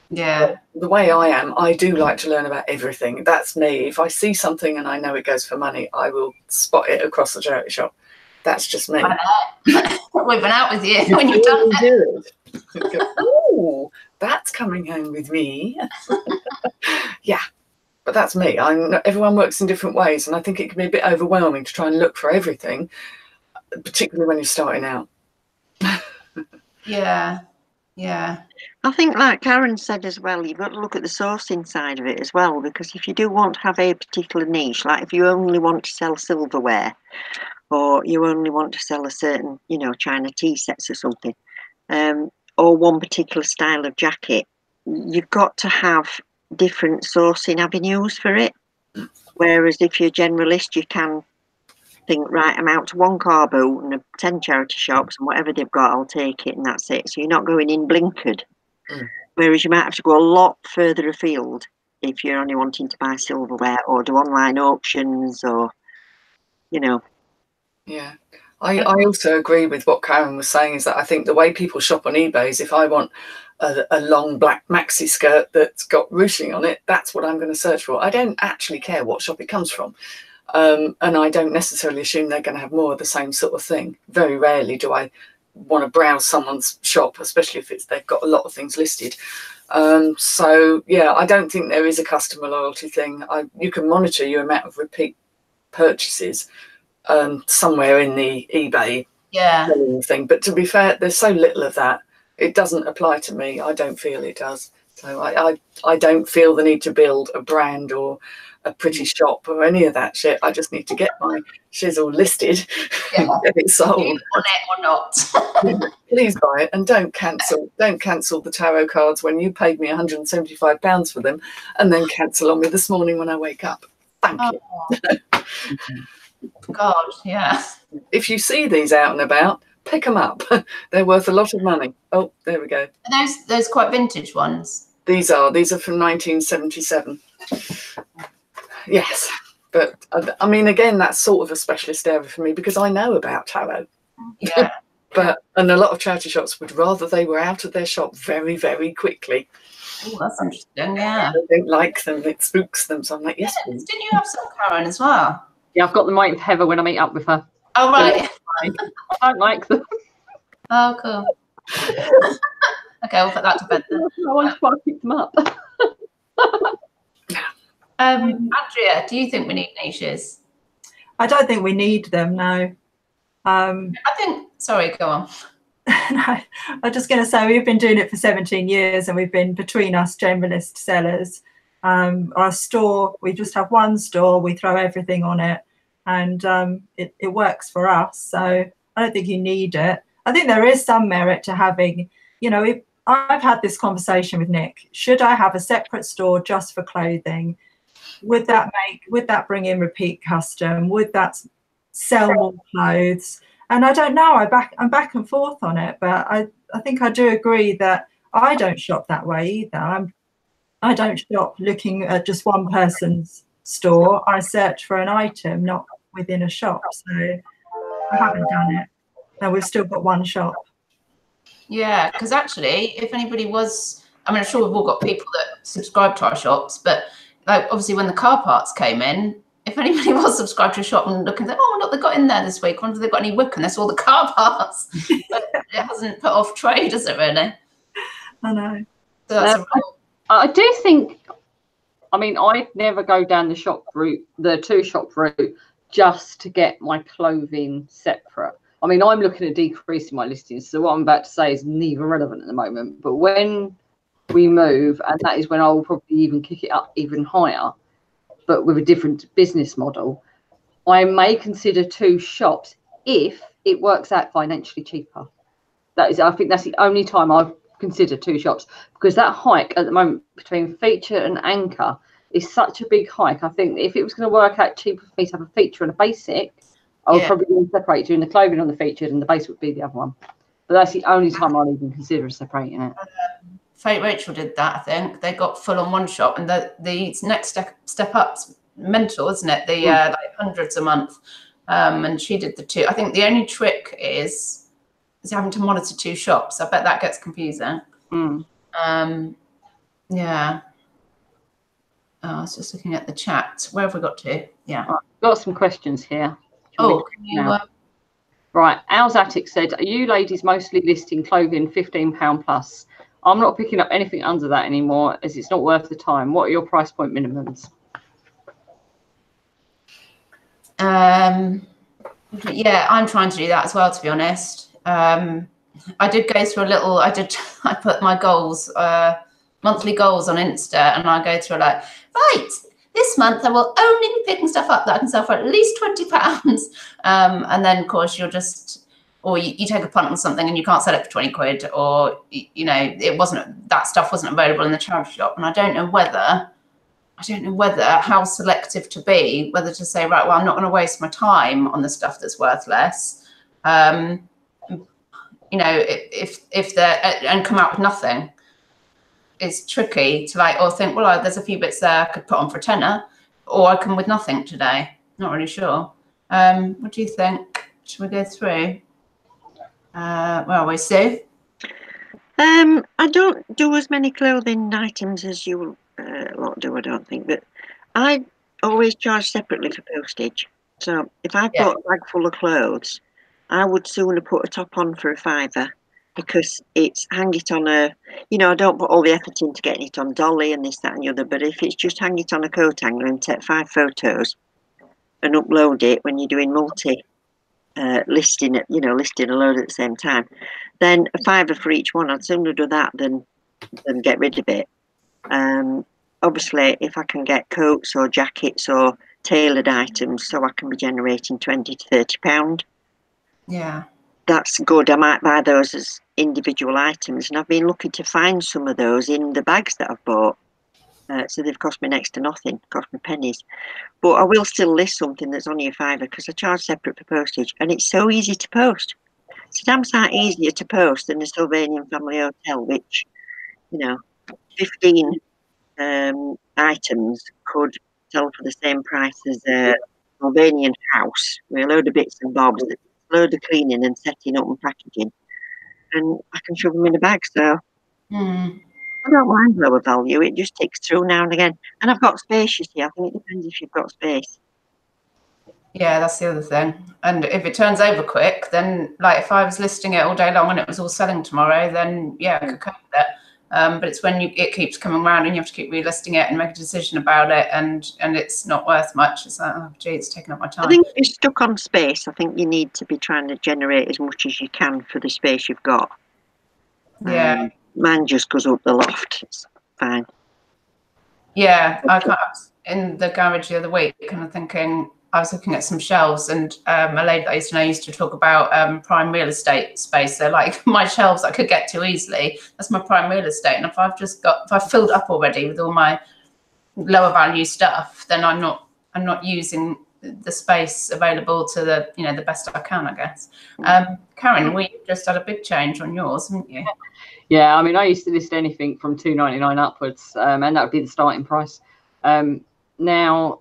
yeah the way I am, I do like to learn about everything. That's me. If I see something and I know it goes for money, I will spot it across the charity shop. That's just me. we've been out with you when you've done it Oh, that's coming home with me. yeah, but that's me. I'm. Everyone works in different ways, and I think it can be a bit overwhelming to try and look for everything, particularly when you're starting out. yeah yeah I think, like Karen said as well, you've got to look at the sourcing side of it as well, because if you do want to have a particular niche, like if you only want to sell silverware, or you only want to sell a certain, you know, China tea sets or something, um, or one particular style of jacket, you've got to have different sourcing avenues for it. Whereas if you're a generalist, you can think, right, I'm out to one car boot and 10 charity shops, and whatever they've got, I'll take it, and that's it. So you're not going in blinkered. Mm. Whereas you might have to go a lot further afield if you're only wanting to buy silverware or do online auctions or, you know, Yeah, I, I also agree with what Karen was saying is that I think the way people shop on eBay is if I want a, a long black maxi skirt that's got ruching on it, that's what I'm going to search for. I don't actually care what shop it comes from. Um, and I don't necessarily assume they're going to have more of the same sort of thing. Very rarely do I want to browse someone's shop, especially if it's they've got a lot of things listed. Um, so yeah, I don't think there is a customer loyalty thing. I, you can monitor your amount of repeat purchases um, somewhere in the eBay Yeah. thing. But to be fair, there's so little of that. It doesn't apply to me. I don't feel it does. So I, I, I don't feel the need to build a brand or a pretty shop or any of that shit. I just need to get my shizzle listed, Yeah. get it sold. you want it or not? Please buy it and don't cancel. Don't cancel the tarot cards when you paid me 175 pounds for them, and then cancel on me this morning when I wake up. Thank you. God, yeah. If you see these out and about, pick them up. They're worth a lot of money. Oh, there we go. Are those those quite vintage ones. These are these are from 1977. Yes, but uh, I mean, again, that's sort of a specialist area for me because I know about tarot. Yeah. But and a lot of charity shops would rather they were out of their shop very, very quickly. Oh, that's interesting. Yeah. I don't like them; it spooks them. So I'm like, yes, Yeah. Didn't you have some Karen as well? Yeah, I've got them waiting for Heather when I meet up with her. Oh right. I don't like them. Oh cool. okay, we'll put that to bed then. I want to pick them up. Um, Andrea, do you think we need niches? I don't think we need them now. Um, I think. Sorry, go on. no, I'm just going to say we've been doing it for 17 years and we've been between us generalist sellers. Um, our store, we just have one store, we throw everything on it and um, it, it works for us. So I don't think you need it. I think there is some merit to having, you know, if, I've had this conversation with Nick. Should I have a separate store just for clothing? Would that make, would that bring in repeat custom? Would that sell more clothes? and I don't know. I back I'm back and forth on it, but I I think I do agree that I don't shop that way either. I'm I don't shop looking at just one person's store. I search for an item, not within a shop. So I haven't done it. And we've still got one shop. Yeah, because actually, if anybody was, I mean, I'm sure we've all got people that subscribe to our shops, but like obviously when the car parts came in, if anybody was subscribed to a shop and looking, at, oh, look, they got in there this week. I wonder if they've got any wick and that's all the car parts. but it hasn't put off trade, has it really? I know. So that's Um, a real- I do think, I mean, I'd never go down the shop route, the two shop route, just to get my clothing separate. I mean, I'm looking at decreasing my listings. So what I'm about to say is neither relevant at the moment. But when we move, and that is when I will probably even kick it up even higher, but with a different business model, I may consider two shops if it works out financially cheaper. That is, I think that's the only time I've considered two shops because that hike at the moment between feature and anchor is such a big hike. I think if it was going to work out cheaper for me to have a feature and a basic, I would Yeah. probably separate doing the clothing on the featured and the base would be the other one. But that's the only time I'll even consider separating it. Fate Rachel did that, I think. They got full on one shop, and the the next step step up's mental, isn't it? The uh, like hundreds a month, um, and she did the two. I think the only trick is is having to monitor two shops. I bet that gets confusing. Mm. Um, yeah. Oh, I was just looking at the chat. Where have we got to? Yeah. Got some questions here. Oh, can you? Uh, Right, Al's Attic said, Are you ladies mostly listing clothing £15 plus? I'm not picking up anything under that anymore as it's not worth the time. What are your price point minimums? Um, yeah, I'm trying to do that as well, to be honest. Um, I did go through a little, I did, I put my goals, uh, monthly goals on Insta, and I go through like, right, this month I will only be picking stuff up that I can sell for at least £20. Um, and then, of course, you're just, or you, you take a punt on something and you can't sell it for 20 quid, or, you know, it wasn't, that stuff wasn't available in the charity shop. And I don't know whether, I don't know whether how selective to be, whether to say, right, well, I'm not going to waste my time on the stuff that's worth less. Um, you know, if if they're and come out with nothing, it's tricky to like or think, well, I- there's a few bits there I could put on for a tenner, or I come with nothing today. Not really sure. Um, what do you think, Should we go through? Uh, where are we, Sue? Um, I don't do as many clothing items as you uh, lot do. I don't think, but I always charge separately for postage. So if I've Yeah. got a bag full of clothes, I would sooner put a top on for a fiver because it's hang it on a. You know, I don't put all the effort into getting it on dolly and this, that, and the other. But if it's just hang it on a coat hanger and take five photos and upload it when you're doing multi uh, listing it, you know, listing a load at the same time, then a fiver for each one. I'd sooner do that than than get rid of it. Um, obviously, if I can get coats or jackets or tailored items, so I can be generating twenty to thirty pound, Yeah. that's good. I might buy those as individual items, and I've been looking to find some of those in the bags that I've bought. Uh, so they've cost me next to nothing, cost me pennies. But I will still list something that's only a fiver because I charge separate for postage, and it's so easy to post. It's a damn sight easier to post than the Sylvanian Family Hotel, which, you know, 15 um, items could sell for the same price as a Sylvanian house with a load of bits and bobs, a load of cleaning and setting up and packaging. And I can shove them in a bag, so Hmm. I don't mind lower value. It just ticks through now and again. And I've got space, you see. I think it depends if you've got space. Yeah, that's the other thing. And if it turns over quick, then like if I was listing it all day long and it was all selling tomorrow, then yeah, I could cope with it. Um, but it's when you it keeps coming around and you have to keep relisting it and make a decision about it, and and it's not worth much. It's like, oh, gee, it's taking up my time. I think if you're stuck on space, I think you need to be trying to generate as much as you can for the space you've got. yeah, Um, mine just goes up the loft. It's fine. yeah. I of, in the garage the other week, kind of thinking I was looking at some shelves, and um, a lady that I used to know used to talk about um, prime real estate space. They're like my shelves I could get to easily. That's my prime real estate, and if I've just got if I've filled up already with all my lower value stuff, then I'm not I'm not using the space available to the you know the best I can, I guess. Um, Karen, we just had a big change on yours, haven't you? Yeah, I mean, I used to list anything from two ninety nine upwards, um, and that would be the starting price. Um, now,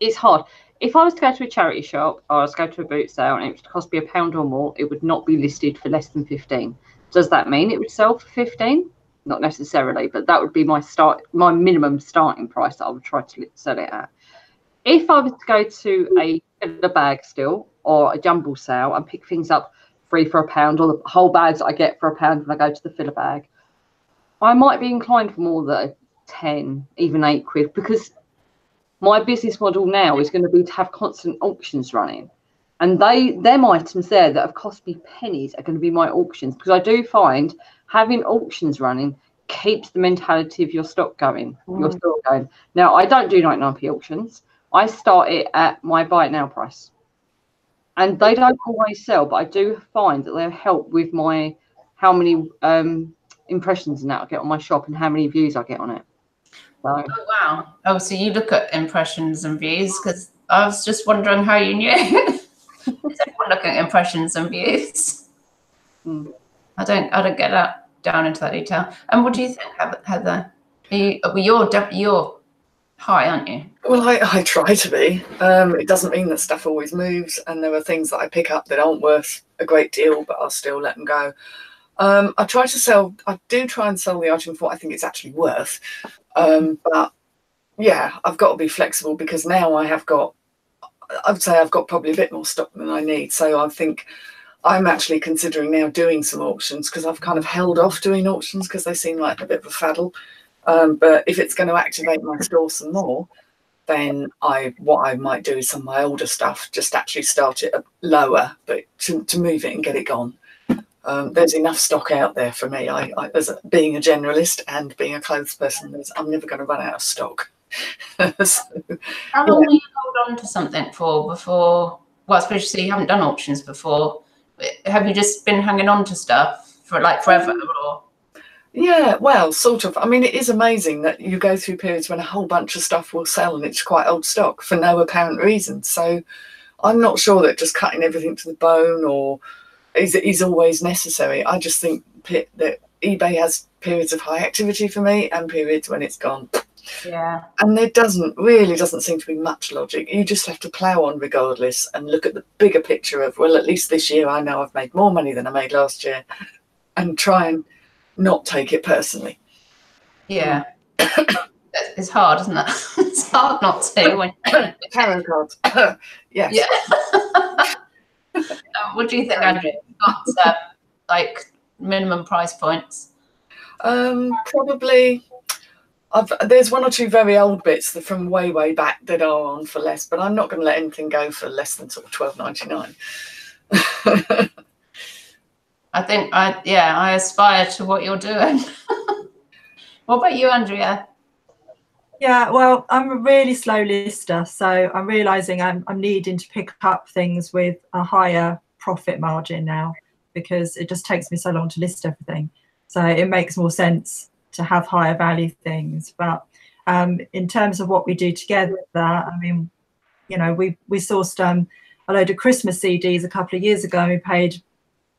it's hard. If I was to go to a charity shop or I was to go to a boot sale and it would cost me a pound or more, it would not be listed for less than fifteen. Does that mean it would sell for fifteen? Not necessarily, but that would be my start, my minimum starting price that I would try to sell it at. If I was to go to a filler bag still or a jumble sale and pick things up free for a pound or the whole bags I get for a pound when I go to the filler bag, I might be inclined for more than 10, even 8 quid because my business model now is going to be to have constant auctions running. And they them items there that have cost me pennies are going to be my auctions because I do find having auctions running keeps the mentality of your stock going, your Mm. store going. Now I don't do 99p auctions. I start it at my buy it now price and they don't always sell, but I do find that they help with my how many um, impressions and that I get on my shop and how many views I get on it. So Oh wow! Oh, so you look at impressions and views because I was just wondering how you knew. Is everyone looking at impressions and views? Hmm. I don't. I don't get that down into that detail. And what do you think, Heather- Heather? Are you, well, you're you're high, aren't you? Well, I, I try to be. Um, it doesn't mean that stuff always moves, and there are things that I pick up that aren't worth a great deal, but I'll still let them go. Um, I try to sell. I do try and sell the item for what I think it's actually worth, um, but yeah, I've got to be flexible because now I have got. I would say I've got probably a bit more stock than I need, so I think I'm actually considering now doing some auctions because I've kind of held off doing auctions because they seem like a bit of a faddle. Um, but if it's going to activate my store some more, then I what I might do is some of my older stuff just actually start it lower, but to, to move it and get it gone. Um, there's enough stock out there for me. I, I as a, being a generalist and being a clothes person, there's, I'm never going to run out of stock. So, How long will you hold on to something for before? Well, especially you haven't done auctions before. Have you just been hanging on to stuff for like forever, or Yeah, well, sort of. I mean, it is amazing that you go through periods when a whole bunch of stuff will sell and it's quite old stock for no apparent reason. So I'm not sure that just cutting everything to the bone or is is always necessary. I just think that eBay has periods of high activity for me and periods when it's gone. Yeah. And there doesn't really doesn't seem to be much logic. You just have to plough on regardless and look at the bigger picture of well, at least this year I know I've made more money than I made last year, and try and not take it personally. Yeah. it's hard, isn't it? it's hard not to when Tarot cards. yes. Yeah. Uh, what do you think, Andrew? Got um, like minimum price points. Um, probably. I've, there's one or two very old bits that from way way back that are on for less, but I'm not going to let anything go for less than sort of twelve ninety nine. I think I yeah, I aspire to what you're doing. what about you, Andrea? Yeah, well, I'm a really slow lister, so I'm realizing I'm, I'm needing to pick up things with a higher profit margin now because it just takes me so long to list everything. So it makes more sense to have higher value things. But um, in terms of what we do together, I mean, you know, we we sourced um, a load of Christmas CDs a couple of years ago. And we paid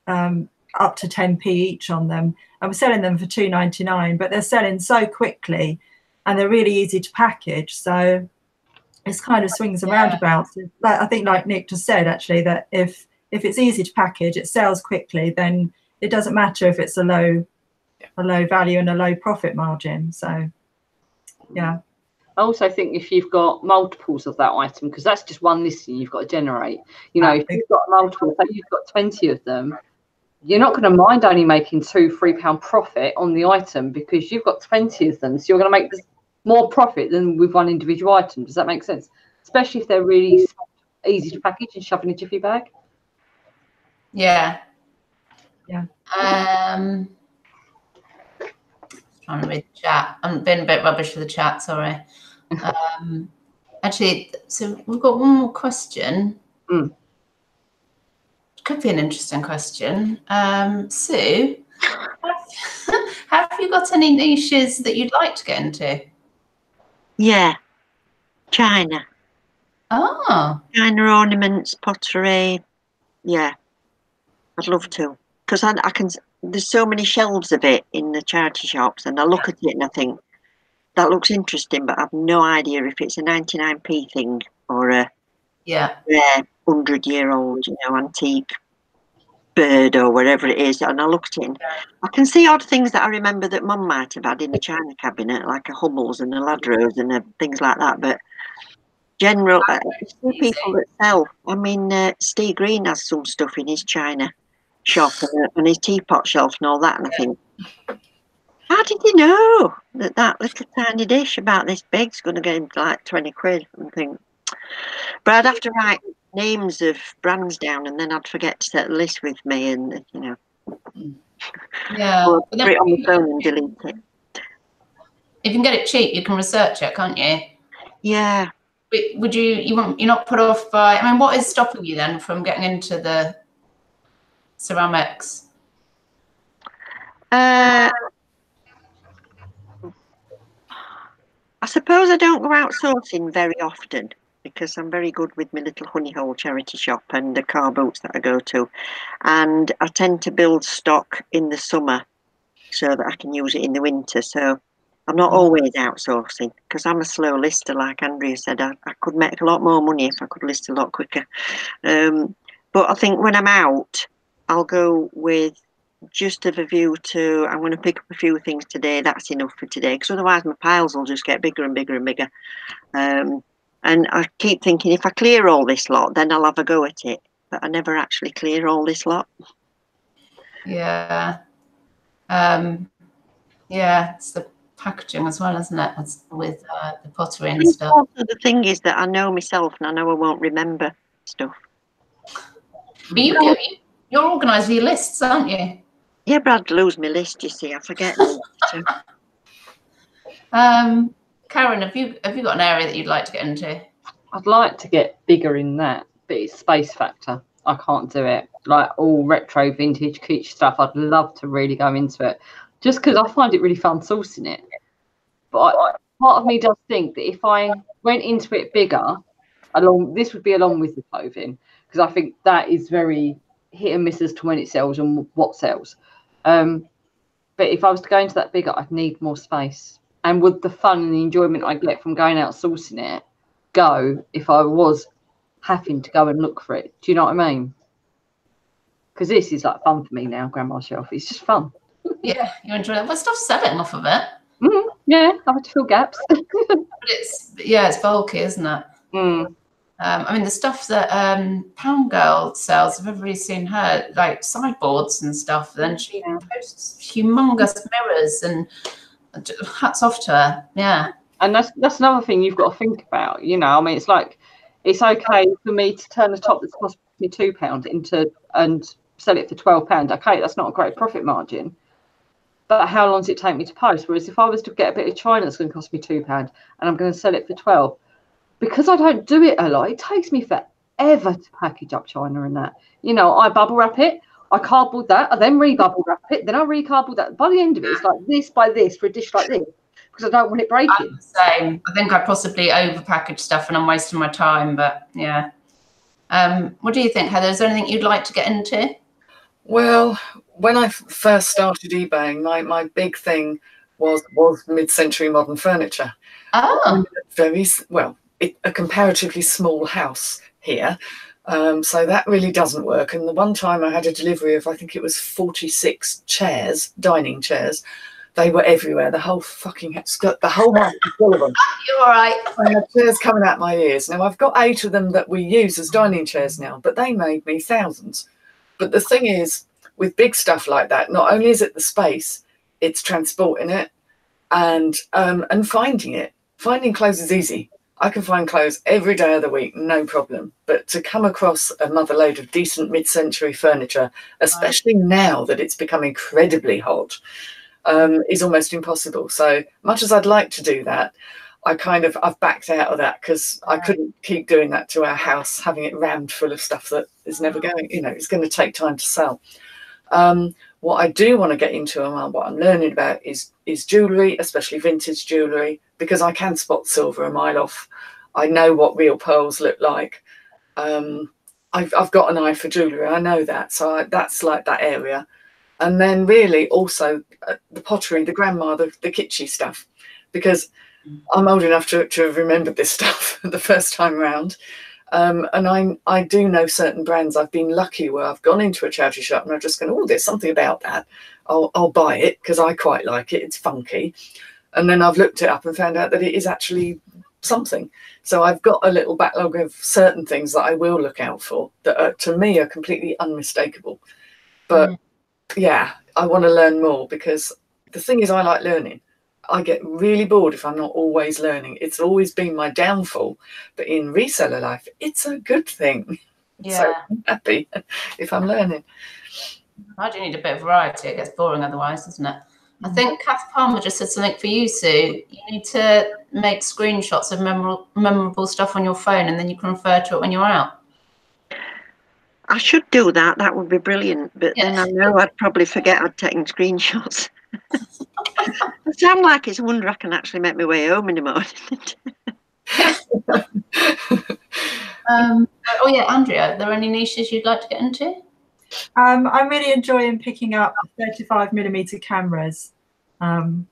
um, up to 10p each on them, and we're selling them for 2.99. But they're selling so quickly, and they're really easy to package. So it's kind of swings and Yeah. roundabouts. Like I think, like Nick just said, actually, that if if it's easy to package, it sells quickly, then it doesn't matter if it's a low a low value and a low profit margin. So yeah. I also think if you've got multiples of that item, because that's just one listing you've got to generate. You know, if you've got multiple, say you've got 20 of them, you're not going to mind only making two, three pound profit on the item because you've got 20 of them. So you're going to make more profit than with one individual item. Does that make sense? Especially if they're really easy to package and shove in a jiffy bag. Yeah. Yeah. Um trying to read the chat. I'm being a bit rubbish with the chat, sorry. Um actually so we've got one more question. Mm. Could be an interesting question. Um Sue, have, have you got any niches that you'd like to get into? Yeah. China. Oh, China ornaments, pottery. Yeah. I'd love to. Because I, I can, there's so many shelves of it in the charity shops, and I look at it and I think, that looks interesting, but I've no idea if it's a 99p thing or a yeah. 100 year old, you know, antique bird or whatever it is. And I looked in. I can see odd things that I remember that mum might have had in the china cabinet, like a Hummels and a Lladros and a, things like that. But general, uh, people that sell. I mean, uh, Steve Green has some stuff in his china shop and, uh, and his teapot shelf and all that. And I think, how did you know that that little tiny dish about this big's going to get him like 20 quid? And think, but I'd have to write names of brands down and then I'd forget to set a list with me and, you know, Yeah. or put it on the phone and delete it. if you can get it cheap, you can research it, can't you? Yeah. But would you you want you're not put off by I mean what is stopping you then from getting into the ceramics? Uh, I suppose I don't go out sourcing very often because I'm very good with my little honey hole charity shop and the car boats that I go to. And I tend to build stock in the summer so that I can use it in the winter. So I'm not always outsourcing because I'm a slow lister, like Andrea said. I, I could make a lot more money if I could list a lot quicker. Um, but I think when I'm out, I'll go with just of a view to I'm going to pick up a few things today. That's enough for today because otherwise my piles will just get bigger and bigger and bigger. Um, and I keep thinking if I clear all this lot, then I'll have a go at it. But I never actually clear all this lot. Yeah. Um yeah, it's the packaging as well, isn't it? With, with uh, the pottery and stuff. The thing is that I know myself and I know I won't remember stuff. But you, you you're organising your lists, aren't you? Yeah, but I'd lose my list. You see, I forget. Um Karen, have you have you got an area that you'd like to get into? I'd like to get bigger in that, but it's space factor. I can't do it. Like all retro, vintage, kitsch stuff, I'd love to really go into it, just because I find it really fun sourcing it. But I, part of me does think that if I went into it bigger, along this would be along with the clothing, because I think that is very hit and miss as to when it sells and what sells. Um, but if I was to go into that bigger, I'd need more space. And would the fun and the enjoyment I get from going out sourcing it go if I was having to go and look for it? Do you know what I mean? Because this is like fun for me now, Grandma Shelf. It's just fun. Yeah, you enjoy it. Well, stuff selling off of it. Mm, yeah, I have to fill gaps. But it's yeah, it's bulky, isn't it? Mm. Um, I mean, the stuff that um, Pound Girl sells, if everybody's seen her, like sideboards and stuff, then she Yeah. posts humongous mirrors and hats off to her. Yeah. and that's that's another thing you've got to think about. You know, I mean, it's like it's okay for me to turn a top that's cost me two pound into and sell it for twelve pound. Okay, that's not a great profit margin. But how long does it take me to post? Whereas if I was to get a bit of china that's going to cost me two pound and I'm going to sell it for twelve, because I don't do it a lot, it takes me forever to package up china and that. You know, I bubble wrap it, I cardboard that, I then re-bubble wrap it, then I re-cardboard that. By the end of it, it's like this by this for a dish like this because I don't want it breaking. I'm the same. I think I possibly overpackage stuff and I'm wasting my time, but yeah. Um, what do you think, Heather? Is there anything you'd like to get into? Well, when I first started eBaying, my, my big thing was was mid-century modern furniture. Oh, Very well, it, a comparatively small house here, um, so that really doesn't work. And the one time I had a delivery of, I think it was forty-six chairs, dining chairs. They were everywhere. The whole fucking house, the whole house was full of them. you're all right. I had chairs coming out my ears. Now I've got eight of them that we use as dining chairs now, but they made me thousands. But the thing is, with big stuff like that, not only is it the space, it's transporting it and um, and finding it. Finding clothes is easy. I can find clothes every day of the week, no problem. But to come across a mother load of decent mid-century furniture, especially now that it's become incredibly hot, um, is almost impossible. So much as I'd like to do that, I kind of I've backed out of that because I couldn't keep doing that to our house, having it rammed full of stuff that is never going. You know, it's going to take time to sell. Um, what I do want to get into and what I'm learning about is is jewellery, especially vintage jewellery, because I can spot silver a mile off. I know what real pearls look like. Um, I've I've got an eye for jewellery. I know that, so I, that's like that area. And then really also uh, the pottery, the grandma, the, the kitschy stuff, because I'm old enough to, to have remembered this stuff the first time round. Um, and I I do know certain brands. I've been lucky where I've gone into a charity shop and I've just gone, oh, there's something about that. I'll I'll buy it because I quite like it. It's funky. And then I've looked it up and found out that it is actually something. So I've got a little backlog of certain things that I will look out for that are, to me are completely unmistakable. But mm. yeah, I want to learn more because the thing is, I like learning. I get really bored if I'm not always learning. It's always been my downfall. But in reseller life, it's a good thing. Yeah. So I'm happy if I'm learning. I do need a bit of variety. It gets boring otherwise, doesn't it? I think Kath Palmer just said something for you, Sue. You need to make screenshots of memorable, memorable stuff on your phone and then you can refer to it when you're out. I should do that. That would be brilliant. But then I know I'd probably forget I'd taken screenshots. I sound like it's a wonder I can actually make my way home in the morning. Um, oh, yeah, Andrea, are there any niches you'd like to get into? Um, I'm really enjoying picking up 35 millimeter cameras. Um,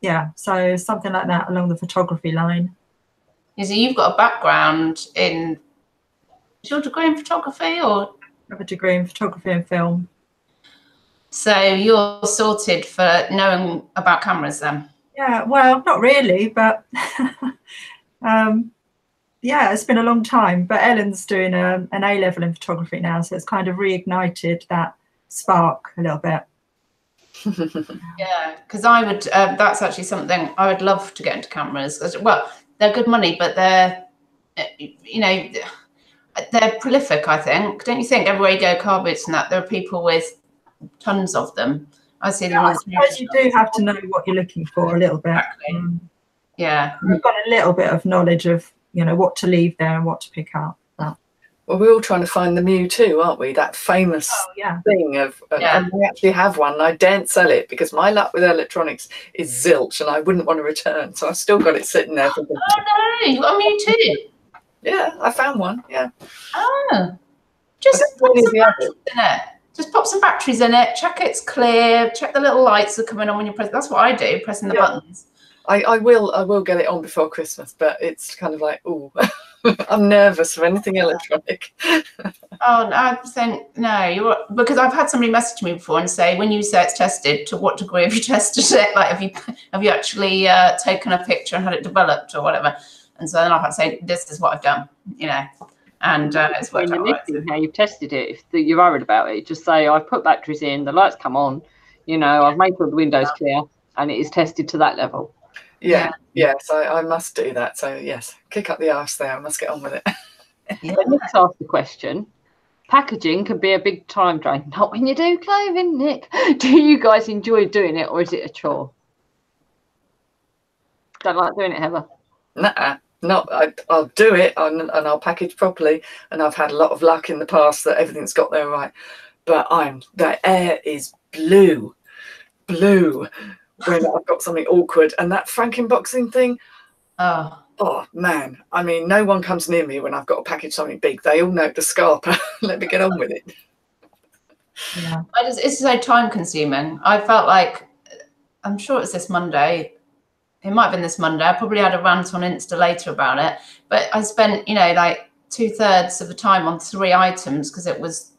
yeah, so something like that along the photography line. Is it you've got a background in is your degree in photography or I have a degree in photography and film. so you're sorted for knowing about cameras then? Yeah, well, not really, but um, yeah, it's been a long time. But Ellen's doing a, an A level in photography now, so it's kind of reignited that spark a little bit. Yeah, because I would. Uh, that's actually something I would love to get into cameras. Well, they're good money, but they're, uh, you know, they're prolific. I think. Don't you think? Everywhere you go, car boots and that, there are people with tons of them. I see them. I suppose you do have to know what you're looking for a little bit. Exactly. Um, Yeah, I've got a little bit of knowledge of you know what to leave there and what to pick up. Well, we're all trying to find the Mju II, aren't we? That famous Oh yeah, thing of, of- Yeah. and we actually have one. And I daren't sell it because my luck with electronics is zilch, and I wouldn't want to return. So I've still got it sitting there. Thinking, Oh no, you got a Mju II. yeah, I found one. Yeah, Oh, just pop some batteries in it. Just pop some batteries in it. Check it's clear. Check the little lights are coming on when you press. That's what I do, pressing the Yeah. buttons. I, I will I will get it on before Christmas, but it's kind of like oh, I'm nervous for anything electronic. Oh, no, I'm saying no. You're because I've had somebody message me before and say, when you say it's tested, to what degree have you tested it? Like, have you have you actually uh, taken a picture and had it developed or whatever? And so then I've had to say, this is what I've done, you know, and uh, it's when worked you're out. right. how you've tested it, if you're worried about it, just say I've put batteries in, the lights come on, you know, I've made sure the windows clear, and it is tested to that level. Yeah, yes, I, I must do that. So yes, kick up the arse there. I must get on with it. Yeah. Nick's asked the question. Packaging can be a big time drain. Not when you do clothing, Nick. Do you guys enjoy doing it, or is it a chore? Don't like doing it, Heather. Nah, not. I, I'll do it and, and I'll package properly. And I've had a lot of luck in the past that everything's got there right. But I'm the air is blue, blue when I've got something awkward. And that Frankenboxing thing, Oh, oh man, I mean, no one comes near me when I've got to package something big. They all know the scarper. Let me get on with it. Yeah. I just, it's so time consuming. I felt like, I'm sure it's this Monday. It might have been this Monday. I probably had a rant on Insta later about it. But I spent, you know, like two thirds of the time on three items because it was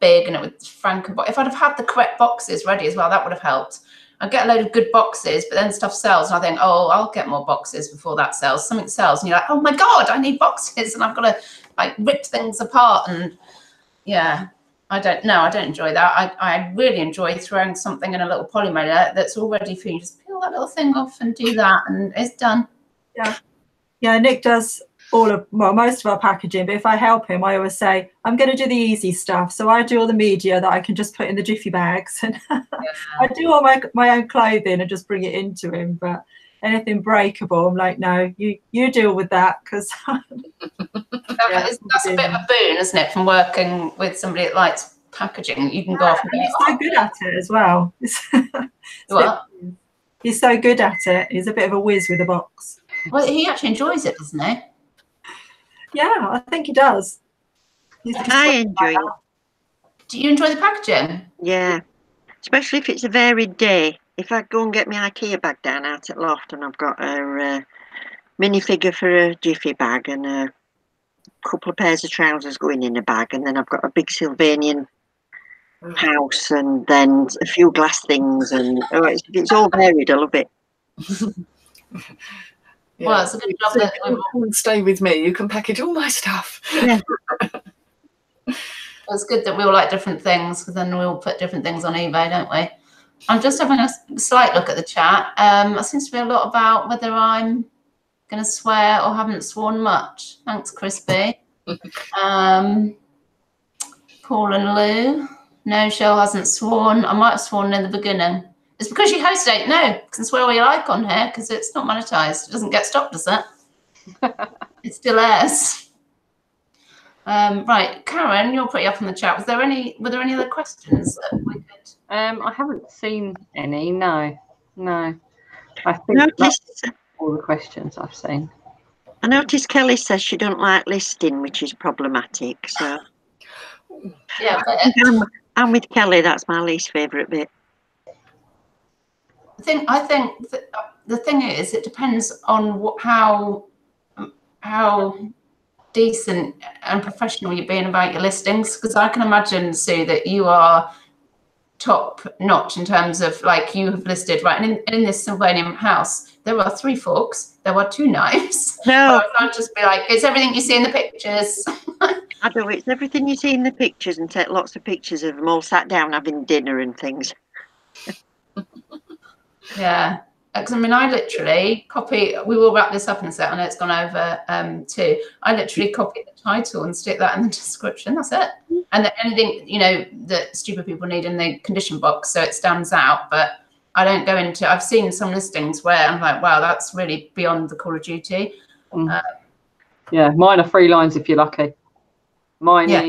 big and it was Franken. If I'd have had the correct boxes ready as well, that would have helped. I get a load of good boxes, but then stuff sells, and I think, oh, I'll get more boxes before that sells. Something sells, and you're like, oh my god, I need boxes, and I've got to like rip things apart, and yeah, I don't know, I don't enjoy that. I, I really enjoy throwing something in a little polymer that's already for you. Just peel that little thing off and do that, and it's done. Yeah. Yeah, Nick does all of well most of our packaging, but if I help him, I always say I'm going to do the easy stuff. So I do all the media that I can just put in the jiffy bags, and I do all my my own clothing and just bring it into him. But anything breakable, I'm like, no, you you deal with that because it's- that's a bit of a boon, isn't it, from working with somebody that likes packaging? You can go off and he's so good at it as well. what? he's so good at it. He's a bit of a whiz with a box. Well, he actually enjoys it, doesn't he? Yeah, I think he does. He's I enjoy it. Do you enjoy the packaging? Yeah, especially if it's a varied day. If I go and get my IKEA bag down out at Loft and I've got a uh, minifigure for a jiffy bag and a couple of pairs of trousers going in a bag, and then I've got a big Sylvanian house and then a few glass things, and oh, it's, it's all varied. I love it. Yeah. Well, it's a good job So that come we've come and stay with me. You can package all my stuff. It's good that we all like different things because then we all put different things on eBay, don't we? I'm just having a slight look at the chat. Um, there seems to be a lot about whether I'm going to swear or haven't sworn much. Thanks, Crispy. um, Paul and Lou. No, Shell hasn't sworn. I might have sworn in the beginning. It's because you host it. No, you can swear all you like on here because it's not monetized. It doesn't get stopped, does it? it still airs. Um, right, Karen, you're pretty up on the chat. Was there any? Were there any other questions that we could? Um, I haven't seen any. No, no. I I think that's noticed, all the questions I've seen. I noticed Kelly says she don't like listing, which is problematic. So Yeah, but I'm, I'm with Kelly. That's my least favourite bit. I think I think th- uh, the thing is, it depends on what, how how decent and professional you're being about your listings. Because I can imagine, Sue, that you are top notch in terms of like you have listed right. And in, in this Sylvanian house, there are three forks, there are two knives. No, I'd just be like, it's everything you see in the pictures. I do. It's everything you see in the pictures and take lots of pictures of them all sat down having dinner and things. Yeah. Uh, because I mean, I literally copy. We will wrap this up in a sec. I know it's gone over um, too. I literally copy the title and stick that in the description. That's it. Mm-hmm. And then anything you know that stupid people need in the condition box, so it stands out. But I don't go into. I've seen some listings where I'm like, wow, that's really beyond the Call of Duty. Mm-hmm. Uh, yeah, mine are three lines if you're lucky. Mine Yeah.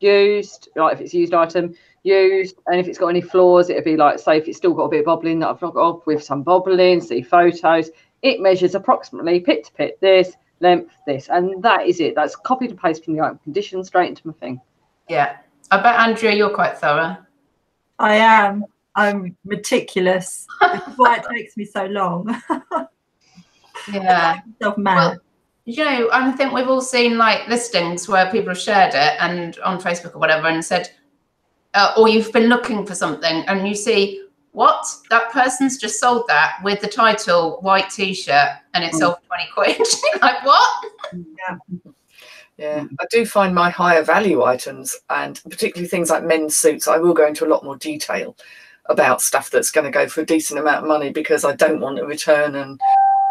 used, like if it's a used item, used, and if it's got any flaws, it'd be like, say, if it's still got a bit of bobbling that I've not got off with some bobbling, see photos. It measures approximately pit to pit this, length this, and that is it. That's copied and pasted from the item condition straight into my thing. Yeah. I bet Andrea, you're quite thorough. I am. I'm meticulous. Why it takes me so long. Yeah. Yourself mad. Well, you know, I think we've all seen like listings where people have shared it and on Facebook or whatever and said, uh, or you've been looking for something and you see what that person's just sold that with the title white t-shirt and it Mm. sold for 20 quid. Like what? Yeah, yeah I do find my higher value items and particularly things like men's suits, I will go into a lot more detail about stuff that's going to go for a decent amount of money because I don't want a return. And,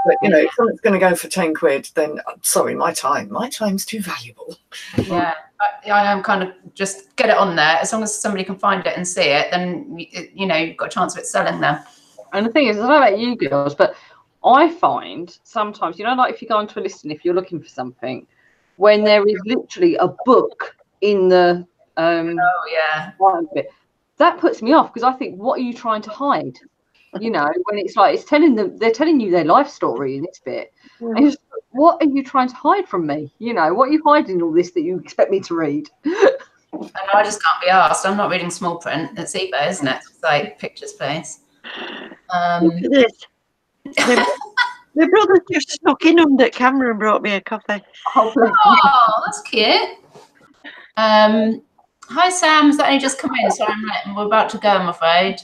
but you know, if something's going to go for 10 quid, then I'm sorry, my time, my time's too valuable. Yeah, I, I am kind of just get it on there. As long as somebody can find it and see it, then y- you know you've got a chance of it selling there. And the thing is, I don't know about you girls, but I find sometimes, you know, like if you go onto a listing, if you're looking for something, when there is literally a book in the um Oh yeah, that puts me off because I think, what are you trying to hide? You know, when it's like it's telling them they're telling you their life story in this bit. And just, what are you trying to hide from me? You know, what are you hiding all this that you expect me to read? and I just can't be asked. I'm not reading small print. It's eBay, isn't it? It's like pictures, please. Um, Look at this. My, my brother just snuck in under camera and brought me a coffee. Oh, oh, that's cute. Um, hi Sam, has that only just come in? So I'm late. We're about to go. I'm afraid.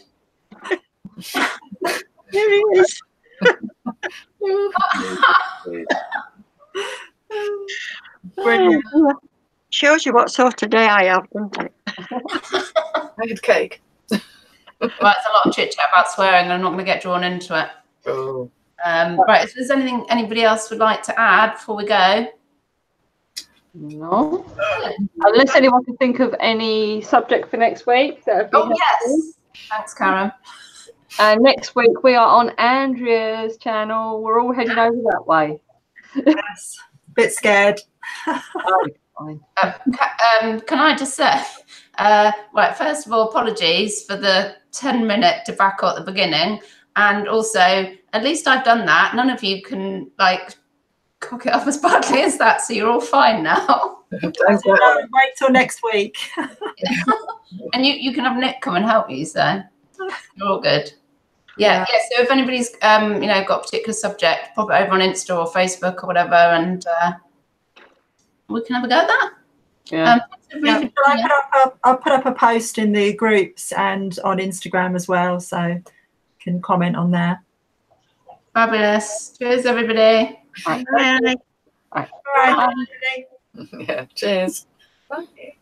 There he is. Brilliant. Shows you what sort of day I have, doesn't it? I had cake. Right, it's a lot of chit chat about swearing, and I'm not going to get drawn into it. Oh, Um, right, if there's anything anybody else would like to add before we go, No. Unless anyone can think of any subject for next week. That would be oh helpful. yes, thanks, Karen. And next week we are on Andrea's channel. We're all heading over that way. Yes. Bit scared. Oh, fine. Uh, um, can I just say, uh, right, first of all, apologies for the 10 minute debacle at the beginning. And also, at least I've done that. None of you can like cock it up as badly as that. So you're all fine now. don't wait till next week. And you, you can have Nick come and help you. So you're all good. Yeah, yeah. So if anybody's um, you know, got a particular subject, pop it over on Insta or Facebook or whatever, and uh, we can have a go at that. Yeah. Um, thanks everybody Yeah, for but I put up a, I'll put up a post in the groups and on Instagram as well, so you can comment on there. Fabulous. Cheers, everybody. Bye. Bye. Yeah, cheers. Bye.